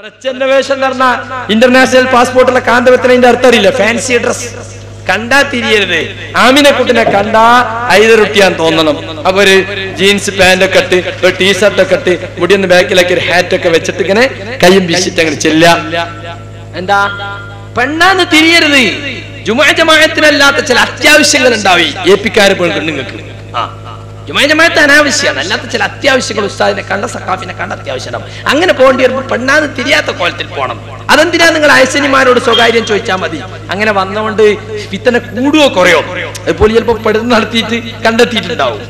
പ്രച്ഛന്ന വേഷം എന്ന് പറഞ്ഞ ഇന്റർനാഷണൽ പാസ്പോർട്ടുള്ള കാന്തപത്തിന് അർത്ഥം അറിയില്ല ഫാൻസി ഡ്രസ് കണ്ടാ തിരിയരുത്. ആമിനെ കുട്ടിനെ കണ്ടാ ഐതറുട്ടിയാൻ തോന്നണം. അപ്പൊ ഒരു ജീൻസ് പാന്റ് ഒക്കെ ഇട്ട് ഒരു ടീഷർട്ട് ഒക്കെ ഇട്ട് മുടിയൊന്ന് ബാക്കിലാക്കി ഒരു ഹാറ്റ് ഒക്കെ വെച്ചിട്ട് ഇങ്ങനെ കയ്യും വീശിട്ട് അങ്ങനെ ചെല്ല എന്താ? പെണ്ണാന്ന് തിരിയരുത്. ജുമാ ജമാഅത്തിനല്ലാത്ത ചില അത്യാവശ്യങ്ങൾ ഉണ്ടാവി ഏപ്പിക്കാരെ പോലും നിങ്ങൾക്ക്. ആ. ജുമാ ജമാഅത്ത് അനാവശ്യമാണ്. അല്ലാത്ത ചില അത്യാവശ്യങ്ങൾ ഉസ്താദിനെ കണ്ട സക്കാഫിനെ കണ്ട അത്യാവശ്യമാണ് അങ്ങനെ പോകേണ്ടി വരുമ്പോൾ പെണ്ണാന്ന് തിരിയാത്ത കോലത്തിൽ പോകണം. അതെന്തിനാ നിങ്ങൾ അയസനിമാരോട് സ്വകാര്യം ചോദിച്ചാൽ മതി? അങ്ങനെ വന്നുകൊണ്ട് വിത്തനെ കൂടുവോ കുറയോ? അതുപോലെ ചിലപ്പോൾ പെടുന്ന നടത്തിയിട്ട് കണ്ടെത്തിയിട്ടുണ്ടാവും.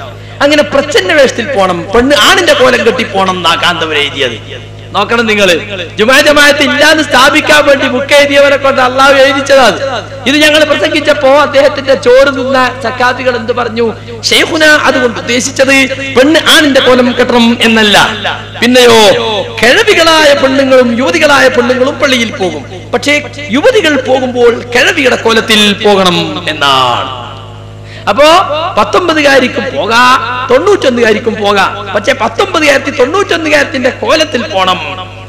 അങ്ങനെ പ്രച്ഛന്ന വേഷത്തിൽ പോണം പെണ്ണ് ആണിന്റെ കോലം കെട്ടി പോണം എന്നാ കാന്തവർ എഴുതിയത്. നോക്കണം നിങ്ങൾ ജുമാ ജമാഅത്ത് ഇല്ലാന്ന് സ്ഥാപിക്കാൻ വേണ്ടി ബുക്ക് എഴുതിയവരെ കൊണ്ട് അള്ളാഹു എഴുതിച്ചതാണ്. ഇത് ഞങ്ങൾ പ്രസംഗിച്ചപ്പോ അദ്ദേഹത്തിന്റെ ചോറ് നിന്ന ചക്കാത്തികൾ എന്ത് പറഞ്ഞു? ഷെയ്ഖുന അതുകൊണ്ട് ഉദ്ദേശിച്ചത് പെണ്ണ് ആണിന്റെ കോലം കെട്ടണം എന്നല്ല. പിന്നെയോ കിഴവികളായ പെണ്ണുങ്ങളും യുവതികളായ പെണ്ണുങ്ങളും പള്ളിയിൽ പോകും. പക്ഷേ യുവതികൾ പോകുമ്പോൾ കിഴവിയുടെ കോലത്തിൽ പോകണം എന്നാണ്. അപ്പോ പത്തൊമ്പതുകാരിക്കും പോകാ തൊണ്ണൂറ്റൊന്നുകാരിക്കും പോകാം. പക്ഷെ പത്തൊമ്പതുകാരത്തി തൊണ്ണൂറ്റൊന്നുകാരത്തിന്റെ കോലത്തിൽ പോണം.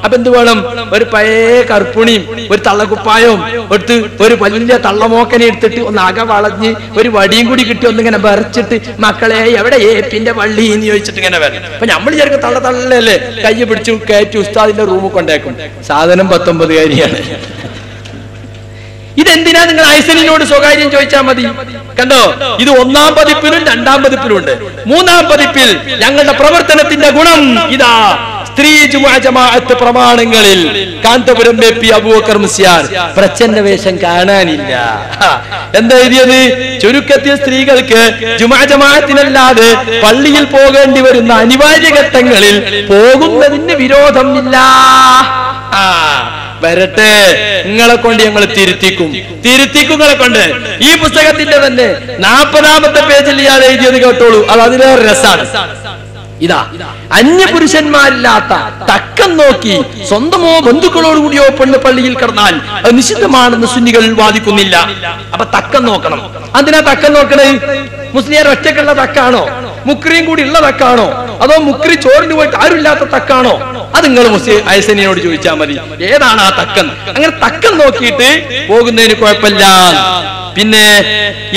അപ്പൊ എന്ത് വേണം ഒരു പഴയ കറുപ്പുണിയും ഒരു തള്ളക്കുപ്പായവും എടുത്ത് ഒരു വലിയ തള്ളമോക്കനെ എടുത്തിട്ട് ഒന്ന് അക വളഞ്ഞ് ഒരു വടിയും കൂടി കിട്ടി ഒന്നിങ്ങനെ വരച്ചിട്ട് മക്കളെ എവിടെ ഏപ്പിന്റെ വള്ളി എന്ന് ചോദിച്ചിട്ട് ഇങ്ങനെ വരണം. അപ്പൊ നമ്മൾ ചെറുക്ക് തള്ള തള്ളല്ലേ കൈ പിടിച്ചു കയറ്റി ഉസ്താദിന്റെ റൂമിൽ കൊണ്ടേക്കും. സാധനം പത്തൊമ്പതുകാരിയാണ്. ഇതെന്തിനാ നിങ്ങൾ ഐസലിനോട് സ്വകാര്യം ചോദിച്ചാൽ മതി? കണ്ടോ? ഇത് ഒന്നാം പതിപ്പിലും രണ്ടാം പതിപ്പിലും ഉണ്ട് മൂന്നാം പതിപ്പിൽ ഞങ്ങളുടെ പ്രവർത്തനത്തിന്റെ ഗുണം ഇതാ. സ്ത്രീ ജുമാജമാഅത്ത് പ്രമാണങ്ങളിൽ കാന്തപുരം എ അബൂബക്കർ മുസ്യാർ പ്രച്ഛന്ന വേഷം കാണാനില്ല എന്താ എഴുതിയത്? ചുരുക്കത്തിൽ സ്ത്രീകൾക്ക് ജുമാ ജമാഅത്തിനല്ലാതെ പള്ളിയിൽ പോകേണ്ടി വരുന്ന അനിവാര്യ ഘട്ടങ്ങളിൽ പോകുന്നതിന് വിരോധമില്ല. ആ വരട്ടെ. നിങ്ങളെ കൊണ്ട് ഞങ്ങൾ തിരുത്തിക്കും. തിരുത്തിക്കും നിങ്ങളെ കൊണ്ട്. ഈ പുസ്തകത്തിന്റെ തന്നെ നാൽപ്പതാമത്തെ പേജിൽ ഇയാൾ എഴുതിയത് കേട്ടോളൂ. അത് അതിലേറെ രസാണ്. ഇതാ അന്യപുരുഷന്മാരില്ലാത്ത തക്കം നോക്കി സ്വന്തമോ ബന്ധുക്കളോടുകൂടിയോ പെണ്ണ് പള്ളിയിൽ കിടന്നാൽ അത് നിഷിദ്ധമാണെന്ന് സുന്നികൾ വാദിക്കുന്നില്ല. അപ്പൊ തക്കം നോക്കണം. അതിനാ തക്കം നോക്കണേ? മുസ്ലിയാർ ഒറ്റക്കുള്ള തക്കാണോ? മുക്രിയും കൂടി ഉള്ള തക്കാണോ അതോ മുക്രി ചോറിന് പോയിട്ട് ആരുമില്ലാത്ത തക്കാണോ? അത് നിങ്ങൾ മുസ്ലിം ഐസനിയോട് ചോദിച്ചാൽ മതി. ഏതാണ് ആ തക്കൻ? അങ്ങനെ തക്കൻ നോക്കിയിട്ട് പോകുന്നതിന് കുഴപ്പമില്ല. പിന്നെ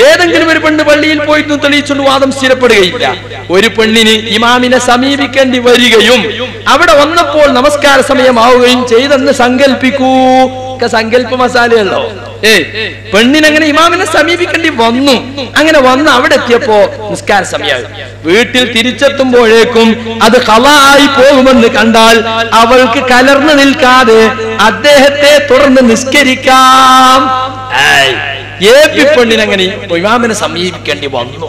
ഏതെങ്കിലും ഒരു പെണ്ണ് പള്ളിയിൽ പോയിട്ട് തെളിയിച്ചുകൊണ്ട് വാദം സ്ഥിരപ്പെടുകയില്ല. ഒരു പെണ്ണിന് ഇമാമിനെ സമീപിക്കേണ്ടി വരികയും അവിടെ വന്നപ്പോൾ നമസ്കാര സമയമാവുകയും ചെയ്തെന്ന് സങ്കല്പിക്കൂ സങ്കല്പ മസാലയല്ലോ? ഏ പെണ്ണിനങ്ങനെ ഇമാമിനെ സമീപിക്കേണ്ടി വന്നു. അങ്ങനെ വന്ന് അവിടെ എത്തിയപ്പോ നിസ്കാര സമയമായി വീട്ടിൽ തിരിച്ചെത്തുമ്പോഴേക്കും അത് ഹലായി പോകുമെന്ന് കണ്ടാൽ അവൾക്ക് കലർന്നു നിൽക്കാതെ അദ്ദേഹത്തെ തുടർന്ന് നിസ്കരിക്കാം. ഏപ്പി പെണ്ണിനങ്ങനെ ഇമാമിനെ സമീപിക്കേണ്ടി വന്നു?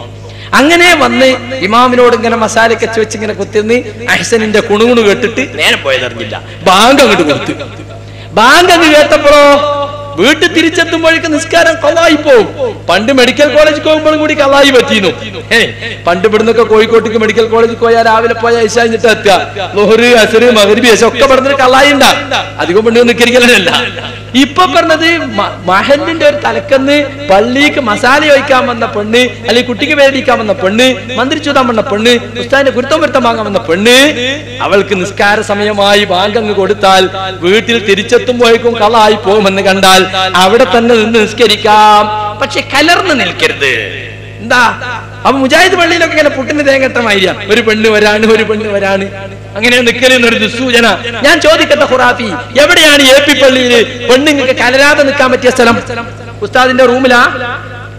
അങ്ങനെ വന്ന് ഇമാമിനോട് ഇങ്ങനെ മസാലയൊക്കെ വെച്ച് ഇങ്ങനെ കുത്തിന്ന് അഹ്സനിന്റെ കുണുകുണു കേട്ടിട്ട് നേരെ പോയതറിഞ്ഞില്ല. ബാങ്ക് അങ്ങോട്ട് കൊടുത്തു. ബാങ്ക് അങ്ങ് കേട്ടപ്പോഴോ വീട്ടിൽ തിരിച്ചെത്തുമ്പോഴേക്ക് നിസ്കാരം കളായി പോകും പണ്ട് മെഡിക്കൽ കോളേജിൽ പോകുമ്പോഴും കൂടി കളായി പറ്റിയിരുന്നു. ഏ പണ്ട് ഇവിടുന്നൊക്കെ കോഴിക്കോട്ടേക്ക് മെഡിക്കൽ കോളേജിൽ പോയാൽ രാവിലെ പോയാൽ ഇശ കഴിഞ്ഞിട്ട് എത്തുക. ലോഹറ് അസറ് മകരിബി ഇശ ഒക്കെ പറഞ്ഞിട്ട് കളായി ഉണ്ടാ അധികം പണ്ട് നിൽക്കരിക്കലല്ല ഇപ്പൊ പറഞ്ഞത് മഹലിന്റെ ഒരു തലക്കന്ന് പള്ളിക്ക് മസാല ഒഴിക്കാൻ വന്ന പെണ്ണ് അല്ലെങ്കിൽ കുട്ടിക്ക് വേദിക്കാൻ വന്ന പെണ്ണ് മന്ത്രി ചൂതാൻ വന്ന പെണ്ണ് ഉസ്താദിന്റെ കുരുത്തം വരുത്തം വാങ്ങാൻ വന്ന പെണ്ണ് അവൾക്ക് നിസ്കാര സമയമായി ബാങ്ക് അങ്ങ് കൊടുത്താൽ വീട്ടിൽ തിരിച്ചെത്തുമ്പോഴേക്കും കളായി പോകുമെന്ന് കണ്ടാൽ അവിടെ തന്നെ നിന്ന് നിസ്കരിക്കാം. പക്ഷെ കലർന്ന് നിൽക്കരുത്. എന്താ? അപ്പൊ മുജാഹിദ് പള്ളിയിലൊക്കെ ഇങ്ങനെ പുട്ടിന് തേങ്ങട്ടമായിരിക്കാം ഒരു പെണ്ണ് വരാണ് ഒരു പെണ്ണ് വരാണ്. അങ്ങനെ നിൽക്കലെന്ന് ഒരു ദുസൂചന ഞാൻ ചോദിക്കട്ടെ ഖുറാഫി എവിടെയാണ് എ പി പള്ളിയിൽ പെണ്ണുങ്ങൾക്ക് കലരാതെ നിൽക്കാൻ പറ്റിയ സ്ഥലം? ഉസ്താദിന്റെ റൂമിലാ?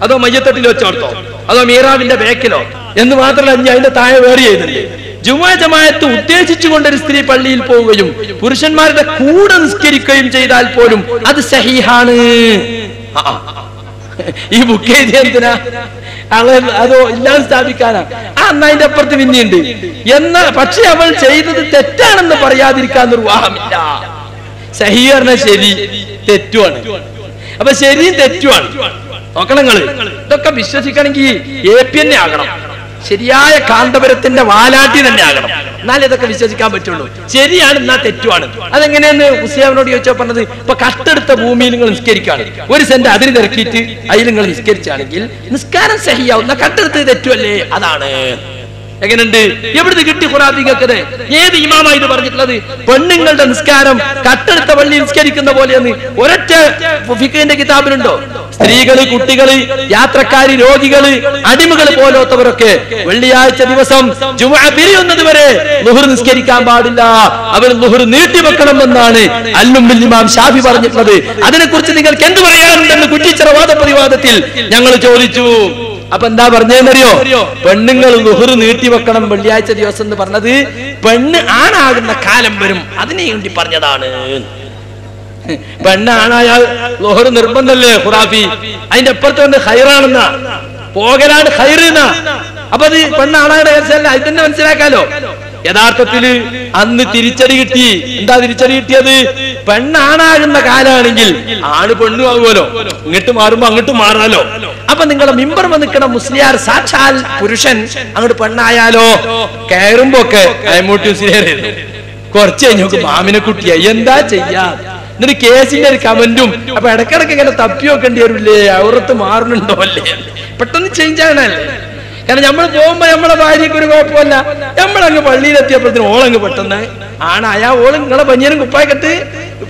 അതോ മയ്യത്തട്ടിൽ വെച്ചോർത്തോ? അതോ മീറാവിന്റെ ബേക്കിലോ? എന്ന് മാത്രമല്ല അതിന്റെ താഴെ വേറെ ചെയ്തില്ലേ ജുമാ ജമായത്ത് ഉദ്ദേശിച്ചുകൊണ്ട് ഒരു സ്ത്രീ പള്ളിയിൽ പോവുകയും പുരുഷന്മാരുടെ കൂടെ നിസ്കരിക്കുകയും ചെയ്താൽ പോലും അത് സഹിഹാണ്. ഈ ബുക്ക് എഴുതിയ എന്തിനാ? അതോ ഇല്ലാതെ സ്ഥാപിക്കാനാ? ആ എന്നാ അതിന്റെ അപ്പുറത്ത് പിന്നെയുണ്ട്. എന്നാ പക്ഷെ അവൾ ചെയ്തത് തെറ്റാണെന്ന് പറയാതിരിക്കാൻ നിർവാഹമില്ല സഹി പറഞ്ഞ ശരി തെറ്റുമാണ് അപ്പൊ ശരിയും തെറ്റുമാണ് നോക്കണം നിങ്ങൾ. ഇതൊക്കെ വിശ്വസിക്കണമെങ്കിൽ എ പി തന്നെ ആകണം. ശരിയായ കാന്തപുരത്തിന്റെ വാലാട്ടി തന്നെ ആകണം എന്നാൽ ഇതൊക്കെ വിശ്വസിക്കാൻ പറ്റുള്ളൂ. ശരിയാണ് എന്നാ തെറ്റുമാണ് അതെങ്ങനെയെന്ന് ഉസ്യാവിനോട് ചോദിച്ചാൽ പറഞ്ഞത് ഇപ്പൊ കട്ടെടുത്ത ഭൂമിയിൽ നിങ്ങൾ നിസ്കരിക്കുകയാണ്. ഒരു സെന്റ് അതിന് തിരക്കിയിട്ട് അതിൽ നിങ്ങൾ നിസ്കരിച്ചാണെങ്കിൽ നിസ്കാരം സഹിയാവുന്ന കട്ടെടുത്ത് തെറ്റുമല്ലേ അതാണ്. എങ്ങനെയുണ്ട്? എവിടുന്ന് കിട്ടി ഖുറാബിങ്ങക്കത് ഏത് ഇമാമാ ഇത് പറഞ്ഞിട്ടുള്ളത്? പെണ്ണുങ്ങളുടെ നിസ്കാരം കട്ടെടുത്ത പള്ളി നിസ്കരിക്കുന്ന പോലെയെന്ന് ഒരൊറ്റ ഫിഖിന്റെ കിതാബിലുണ്ടോ? സ്ത്രീകൾ കുട്ടികൾ യാത്രക്കാരി രോഗികൾ അടിമകൾ പോലത്തവരൊക്കെ വെള്ളിയാഴ്ച ദിവസം ജുമഅ പിരിയുന്നത് വരെ ലുഹുർ നിസ്കരിക്കാൻ പാടില്ല. അവർ ലുഹുർ നീട്ടിവെക്കണം എന്നാണ് അല്ലുമ്മിൽ ഇമാം ഷാഫി പറഞ്ഞിട്ടുള്ളത്. അതിനെക്കുറിച്ച് നിങ്ങൾക്ക് എന്ത് പറയാനുണ്ടെന്ന് കുറ്റിച്ചിറ വാദപ്രതിവാദത്തിൽ ഞങ്ങൾ ചോദിച്ചു. അപ്പൊ എന്താ പറഞ്ഞതെന്നറിയോ? പെണ്ണുങ്ങൾ ലുഹുർ നീട്ടിവെക്കണം വെള്ളിയാഴ്ച ദിവസം എന്ന് പറഞ്ഞത് പെണ്ണ് ആണാകുന്ന കാലം വരും. അതിനെ വേണ്ടി പറഞ്ഞതാണ്. പെണ്ണാണായാൽ ലോഹർ നിർബന്ധല്ലേ ഖുറാഫി? അതിന്റെ അപ്പുറത്ത് വന്ന് ഹൈറാണെന്ന പോകലാണ് ഹൈറെന്ന അപ്പൊ അത് പെണ്ണാണായുടെ കേസല്ല അത് തന്നെ മനസ്സിലാക്കാലോ. യഥാർത്ഥത്തിൽ അന്ന് തിരിച്ചടി കിട്ടി. എന്താ തിരിച്ചടി കിട്ടിയത്? പെണ്ണാണാകുന്ന കാലാണെങ്കിൽ ആണ് പെണ്ണു ആകുമല്ലോ ഇങ്ങോട്ട് മാറുമ്പോ അങ്ങോട്ട് മാറാലോ. അപ്പൊ നിങ്ങളെ മിമ്പർ നിൽക്കണ മുസ്ലിയാർ സാക്ഷാൽ പുരുഷൻ അങ്ങോട്ട് പെണ്ണായാലോ? കയറുമ്പോ ഒക്കെ കുറച്ച് കഴിഞ്ഞു മാമിനെ കുട്ടിയായി എന്താ ചെയ്യാ? എന്നിട്ട് കേസിന്റെ ഒരു കമന്റും അപ്പൊ ഇടക്കിടക്ക് ഇങ്ങനെ തപ്പി വെക്കേണ്ടി വരില്ലേ? ഔറത്ത് മാറുന്നുണ്ടോ അല്ലേ? പെട്ടെന്ന് ചേഞ്ച് ആണല്ലേ കാരണം നമ്മൾ പോകുമ്പോ നമ്മളെ ഭാര്യക്ക് ഒരു കുഴപ്പമില്ല. നമ്മളങ്ങ് പള്ളിയിലെത്തിയപ്പോഴത്തിന് ഓളങ്ങ് പെട്ടെന്ന് ആണ് അയാ ഓൾ നിങ്ങളെ പഞ്ഞനും കുപ്പായക്കെട്ട്.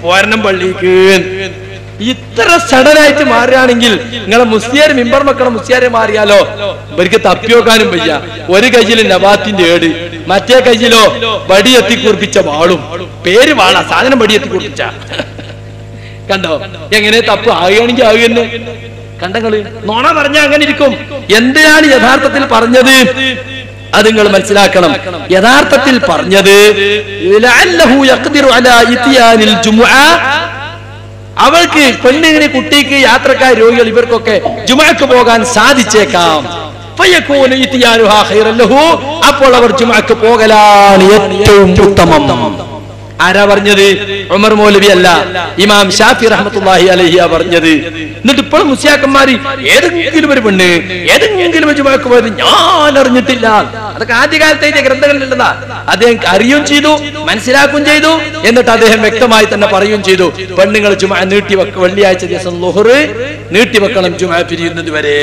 പോരണം പള്ളിക്ക്. ഇത്ര സഡനായിട്ട് മാറുകയാണെങ്കിൽ നിങ്ങളെ മുസ്ലിയാർ മിമ്പർ മക്കളെ മുസ്ലിയാരെ മാറിയാലോ? ഇവർക്ക് തപ്പി വെക്കാനും വയ്യ. ഒരു കയ്യിൽ നവാത്തിന്റെ ഏട് മറ്റേ കയ്യിലോ വടിയെത്തി കുറിപ്പിച്ച വാളും. പേര് വാളാ സാധനം വടിയെത്തി കുറിപ്പിച്ച കണ്ടോ? എങ്ങനെ തപ്പ് ആകുകയാണെങ്കിൽ ആകുക കണ്ടങ്ങൾ? നോണ പറഞ്ഞ അങ്ങനെ ഇരിക്കും. എന്തിനാണ് യഥാർത്ഥത്തിൽ പറഞ്ഞത്? അത് നിങ്ങൾ മനസ്സിലാക്കണം. യഥാർത്ഥത്തിൽ പറഞ്ഞത് അവൾക്ക് പെണ്ണിന് കുട്ടിക്ക് യാത്രക്കാർ രോഗികൾ ഇവർക്കൊക്കെ ജുമാക്ക് പോകാൻ സാധിച്ചേക്കാം. അപ്പോൾ അവർ ജുമാക്ക് പോകലാണ് ഏറ്റവും ഉത്തമം. ആരാ പറഞ്ഞത്? ഉമർ മൗലവി അല്ല. ഇമാം ഷാഫി റഹ്മത്തുള്ളാഹി അലഹിയ പറഞ്ഞത്. എന്നിട്ട് ഇപ്പോഴും മുസ്യാക്കന്മാര് ഏതെങ്കിലും ഒരു പെണ്ണ് ഏതെങ്കിലും ഒരു ചുമക്ക് പോയത് ഞാൻ അറിഞ്ഞിട്ടില്ല. അതൊക്കെ ആദ്യകാലത്തെ ഗ്രന്ഥങ്ങളിലുള്ളതാ. അദ്ദേഹം അറിയുകയും ചെയ്തു മനസ്സിലാക്കുകയും ചെയ്തു. എന്നിട്ട് അദ്ദേഹം വ്യക്തമായി തന്നെ പറയുകയും ചെയ്തു പെണ്ണുങ്ങൾ ചുമ നീട്ടി വെക്ക വെള്ളിയാഴ്ച ദിവസം ലൊഹറ് നീട്ടി വെക്കണം ചുമ പിരിയുന്നത് വരെ.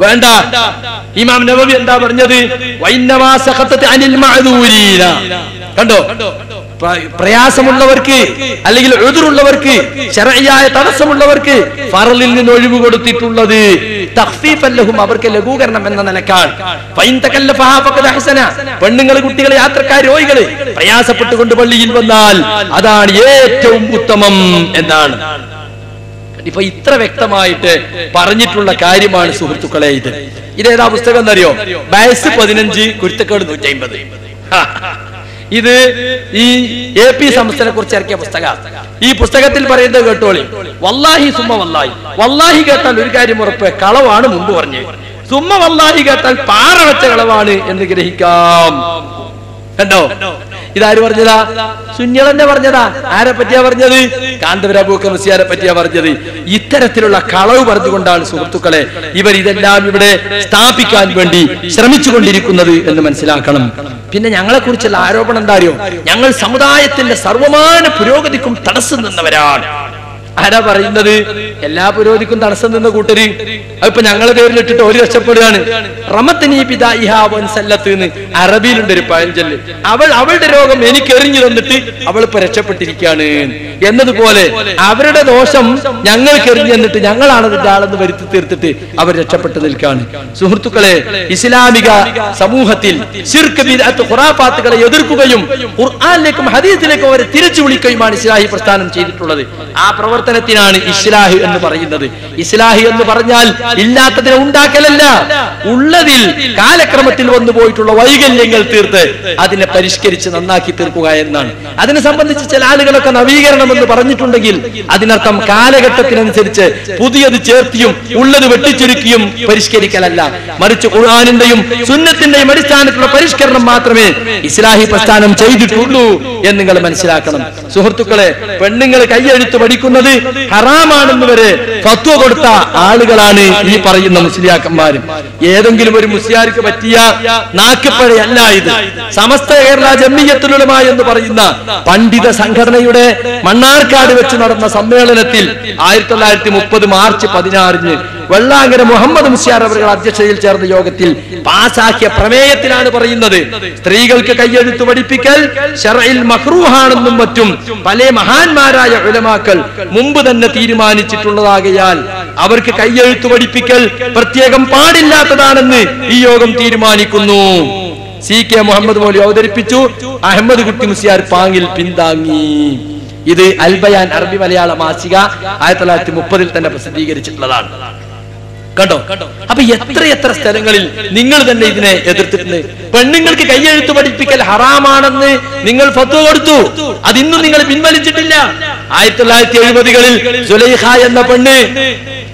വേണ്ട. ഇമാം നബവി എന്താ പറഞ്ഞത്? കണ്ടോ? പ്രയാസമുള്ളവർക്ക് അല്ലെങ്കിൽ എതിരുള്ളവർക്ക് ചെറിയായ തടസ്സമുള്ളവർക്ക് ഫറലിൽ നിന്ന് ഒഴിവ് കൊടുത്തിട്ടുള്ളത്. തഖ്ഫീഫല്ലഹും അവർക്ക് ലഘൂകരണം എന്ന അഹ്സന. പെണ്ണുങ്ങൾ കുട്ടികൾ യാത്രക്കാർ രോഗികൾ പ്രയാസപ്പെട്ടുകൊണ്ട് പള്ളിയിൽ വന്നാൽ അതാണ് ഏറ്റവും ഉത്തമം എന്നാണ്. ഇപ്പൊ ഇത്ര വ്യക്തമായിട്ട് പറഞ്ഞിട്ടുള്ള കാര്യമാണ് സുഹൃത്തുക്കളെ ഇത്. ഇതേതാ പുസ്തകം എന്നറിയോ? വയസ്സ് പതിനഞ്ച് കുരുത്തക്കേട് നൂറ്റി അമ്പത് ഇത് ഈ എ പി സംസ്ഥനെ കുറിച്ച് ഇറക്കിയ പുസ്തക ഈ പുസ്തകത്തിൽ പറയുന്നത് കേട്ടോളി. വല്ലാഹി സുമ വല്ലാഹി. വല്ലാഹി കേട്ടാൽ ഒരു കാര്യം ഉറപ്പ് കളവാണ് മുമ്പ് പറഞ്ഞു സുമ വല്ലാഹി കേട്ടാൽ പാറ വെച്ച കളവാണ് എന്ന് ഗ്രഹിക്കാം. കണ്ടോ? ഇതാര് പറഞ്ഞതാ? സുന്യൾ തന്നെ പറഞ്ഞതാ. ആരെ പറ്റിയാ പറഞ്ഞത്? കാന്തപുരബൂക്ക മുസിയാരെ പറ്റിയാ പറഞ്ഞത്. ഇത്തരത്തിലുള്ള കളവ് പറഞ്ഞുകൊണ്ടാണ് സുഹൃത്തുക്കളെ ഇവർ ഇതെല്ലാം ഇവിടെ സ്ഥാപിക്കാൻ വേണ്ടി ശ്രമിച്ചുകൊണ്ടിരിക്കുന്നത് എന്ന് മനസ്സിലാക്കണം. പിന്നെ ഞങ്ങളെ കുറിച്ചുള്ള ആരോപണം എന്താ അറിയോ? ഞങ്ങൾ സമുദായത്തിന്റെ സർവമാന പുരോഗതിക്കും തടസ്സം നിന്നവരാണ്. ആരാ പറയുന്നത്? എല്ലാ പുരോഗതിക്കും തടസ്സം നിന്ന കൂട്ടര്. അതിപ്പോ ഞങ്ങളെ പേരിലിട്ടിട്ട് ഒരു രക്ഷപ്പെടുകയാണ്. റമത്തിനീ പിതാ ഇഹാവൻസല്ലത്ത് അറബിയിലുണ്ട് ഒരു പഴഞ്ചൊല്ല്. അവൾ അവളുടെ രോഗം എനിക്ക് എറിഞ്ഞു തന്നിട്ട് അവൾ ഇപ്പൊ രക്ഷപ്പെട്ടിരിക്കുകയാണ്. എന്നതുപോലെ അവരുടെ ദോഷം ഞങ്ങൾക്ക് എറിഞ്ഞു തന്നിട്ട് ഞങ്ങളാണ് അതിന്റെ ആളെന്ന് വരുത്തി തീർത്തിട്ട് അവർ രക്ഷപ്പെട്ടു നിൽക്കുകയാണ്. സുഹൃത്തുക്കളെ ഇസ്ലാമിക സമൂഹത്തിൽ ഖുറാപാത്തുകളെ എതിർക്കുകയും ഖുർആനിലേക്കും ഹദീസിലേക്കും അവരെ തിരിച്ചു വിളിക്കുകയുമാണ് ഇസ്ലാഹി പ്രസ്ഥാനം ചെയ്തിട്ടുള്ളത്. ആ പ്രവർത്തനത്തിനാണ് ഇസ്ലാഹി എന്ന് പറയുന്നത്. ഇസ്ലാഹി എന്ന് പറഞ്ഞാൽ ഇല്ലാത്തതിനെ ഉണ്ടാക്കലല്ല. ഉള്ളതിൽ കാലക്രമത്തിൽ വന്നു പോയിട്ടുള്ള വൈകല്യങ്ങൾ തീർത്ത് അതിനെ പരിഷ്കരിച്ച് നന്നാക്കി തീർക്കുക എന്നാണ്. അതിനെ സംബന്ധിച്ച് ചില ആളുകളൊക്കെ നവീകരണം എന്ന് പറഞ്ഞിട്ടുണ്ടെങ്കിൽ അതിനർത്ഥം കാലഘട്ടത്തിനനുസരിച്ച് പുതിയത് ചേർത്തിയും ഉള്ളത് വെട്ടിച്ചുരുക്കിയും പരിഷ്കരിക്കലല്ല. മറിച്ച് ഖുർആാനിന്റെയും സുന്നത്തിന്റെയും അടിസ്ഥാനത്തിലുള്ള പരിഷ്കരണം മാത്രമേ ഇസ്ലാഹി പ്രസ്ഥാനം ചെയ്തിട്ടുള്ളൂ എന്ന് നിങ്ങൾ മനസ്സിലാക്കണം. സുഹൃത്തുക്കളെ പെണ്ണുങ്ങൾ കൈയെഴുത്ത് പഠിക്കുന്നത് ഹറാമാണെന്ന് വരെ ഫത്വ കൊടുത്ത ആളുകളാണ് ഈ പറയുന്ന മുസ്ലിയാക്കന്മാരും. ഏതെങ്കിലും ഒരു മുസ്ലിയാർക്ക് പറ്റിയ നാക്കപ്പഴയല്ല ഇത്. സമസ്ത കേരള ജമ്മിയത്തുലുലമ എന്ന് പറയുന്ന പണ്ഡിത സംഘടനയുടെ മണ്ണാർക്കാട് വെച്ച് നടന്ന സമ്മേളനത്തിൽ ആയിരത്തി തൊള്ളായിരത്തി മുപ്പത് മാർച്ച് പതിനാറിന് വെള്ളാങ്കര മുഹമ്മദ് മുസ്യാർ അവർ അധ്യക്ഷതയിൽ ചേർന്ന യോഗത്തിൽ പാസാക്കിയ പ്രമേയത്തിലാണ് പറയുന്നത്. സ്ത്രീകൾക്ക് കയ്യെഴുത്ത് പഠിപ്പിക്കൽ മഹ്റൂഹാണെന്നും മറ്റും പല മഹാന്മാരായ ഉലമാക്കൾ മുമ്പ് തന്നെ തീരുമാനിച്ചിട്ടുള്ളതാകയാൽ അവർക്ക് കയ്യെഴുത്ത് പഠിപ്പിക്കൽ പ്രത്യേകം പാടില്ലാത്തതാണെന്ന് ഈ യോഗം തീരുമാനിക്കുന്നു. സി കെ മുഹമ്മദ് മോലി അവതരിപ്പിച്ചു. അഹമ്മദ് കുട്ടി മുസ്യാർ പാങ്ങിൽ പിന്താങ്ങി. ഇത് അൽബയാൻ അറബി മലയാള മാസിക ആയിരത്തി തൊള്ളായിരത്തി മുപ്പതിൽ തന്നെ പ്രസിദ്ധീകരിച്ചിട്ടുള്ളതാണ്. കണ്ടോ? അപ്പൊ എത്ര എത്ര സ്ഥലങ്ങളിൽ നിങ്ങൾ തന്നെ ഇതിനെ എതിർത്തിട്ടുണ്ട്. പെണ്ണുങ്ങൾക്ക് കയ്യെഴുത്ത് പഠിപ്പിക്കൽ ഹറാമാണെന്ന് നിങ്ങൾ ഫത്വ കൊടുത്തു. അതിന്നും നിങ്ങൾ പിൻവലിച്ചിട്ടില്ല. ആയിരത്തി തൊള്ളായിരത്തി എഴുപതുകളിൽ സുലൈഹ എന്ന പെണ്ണ്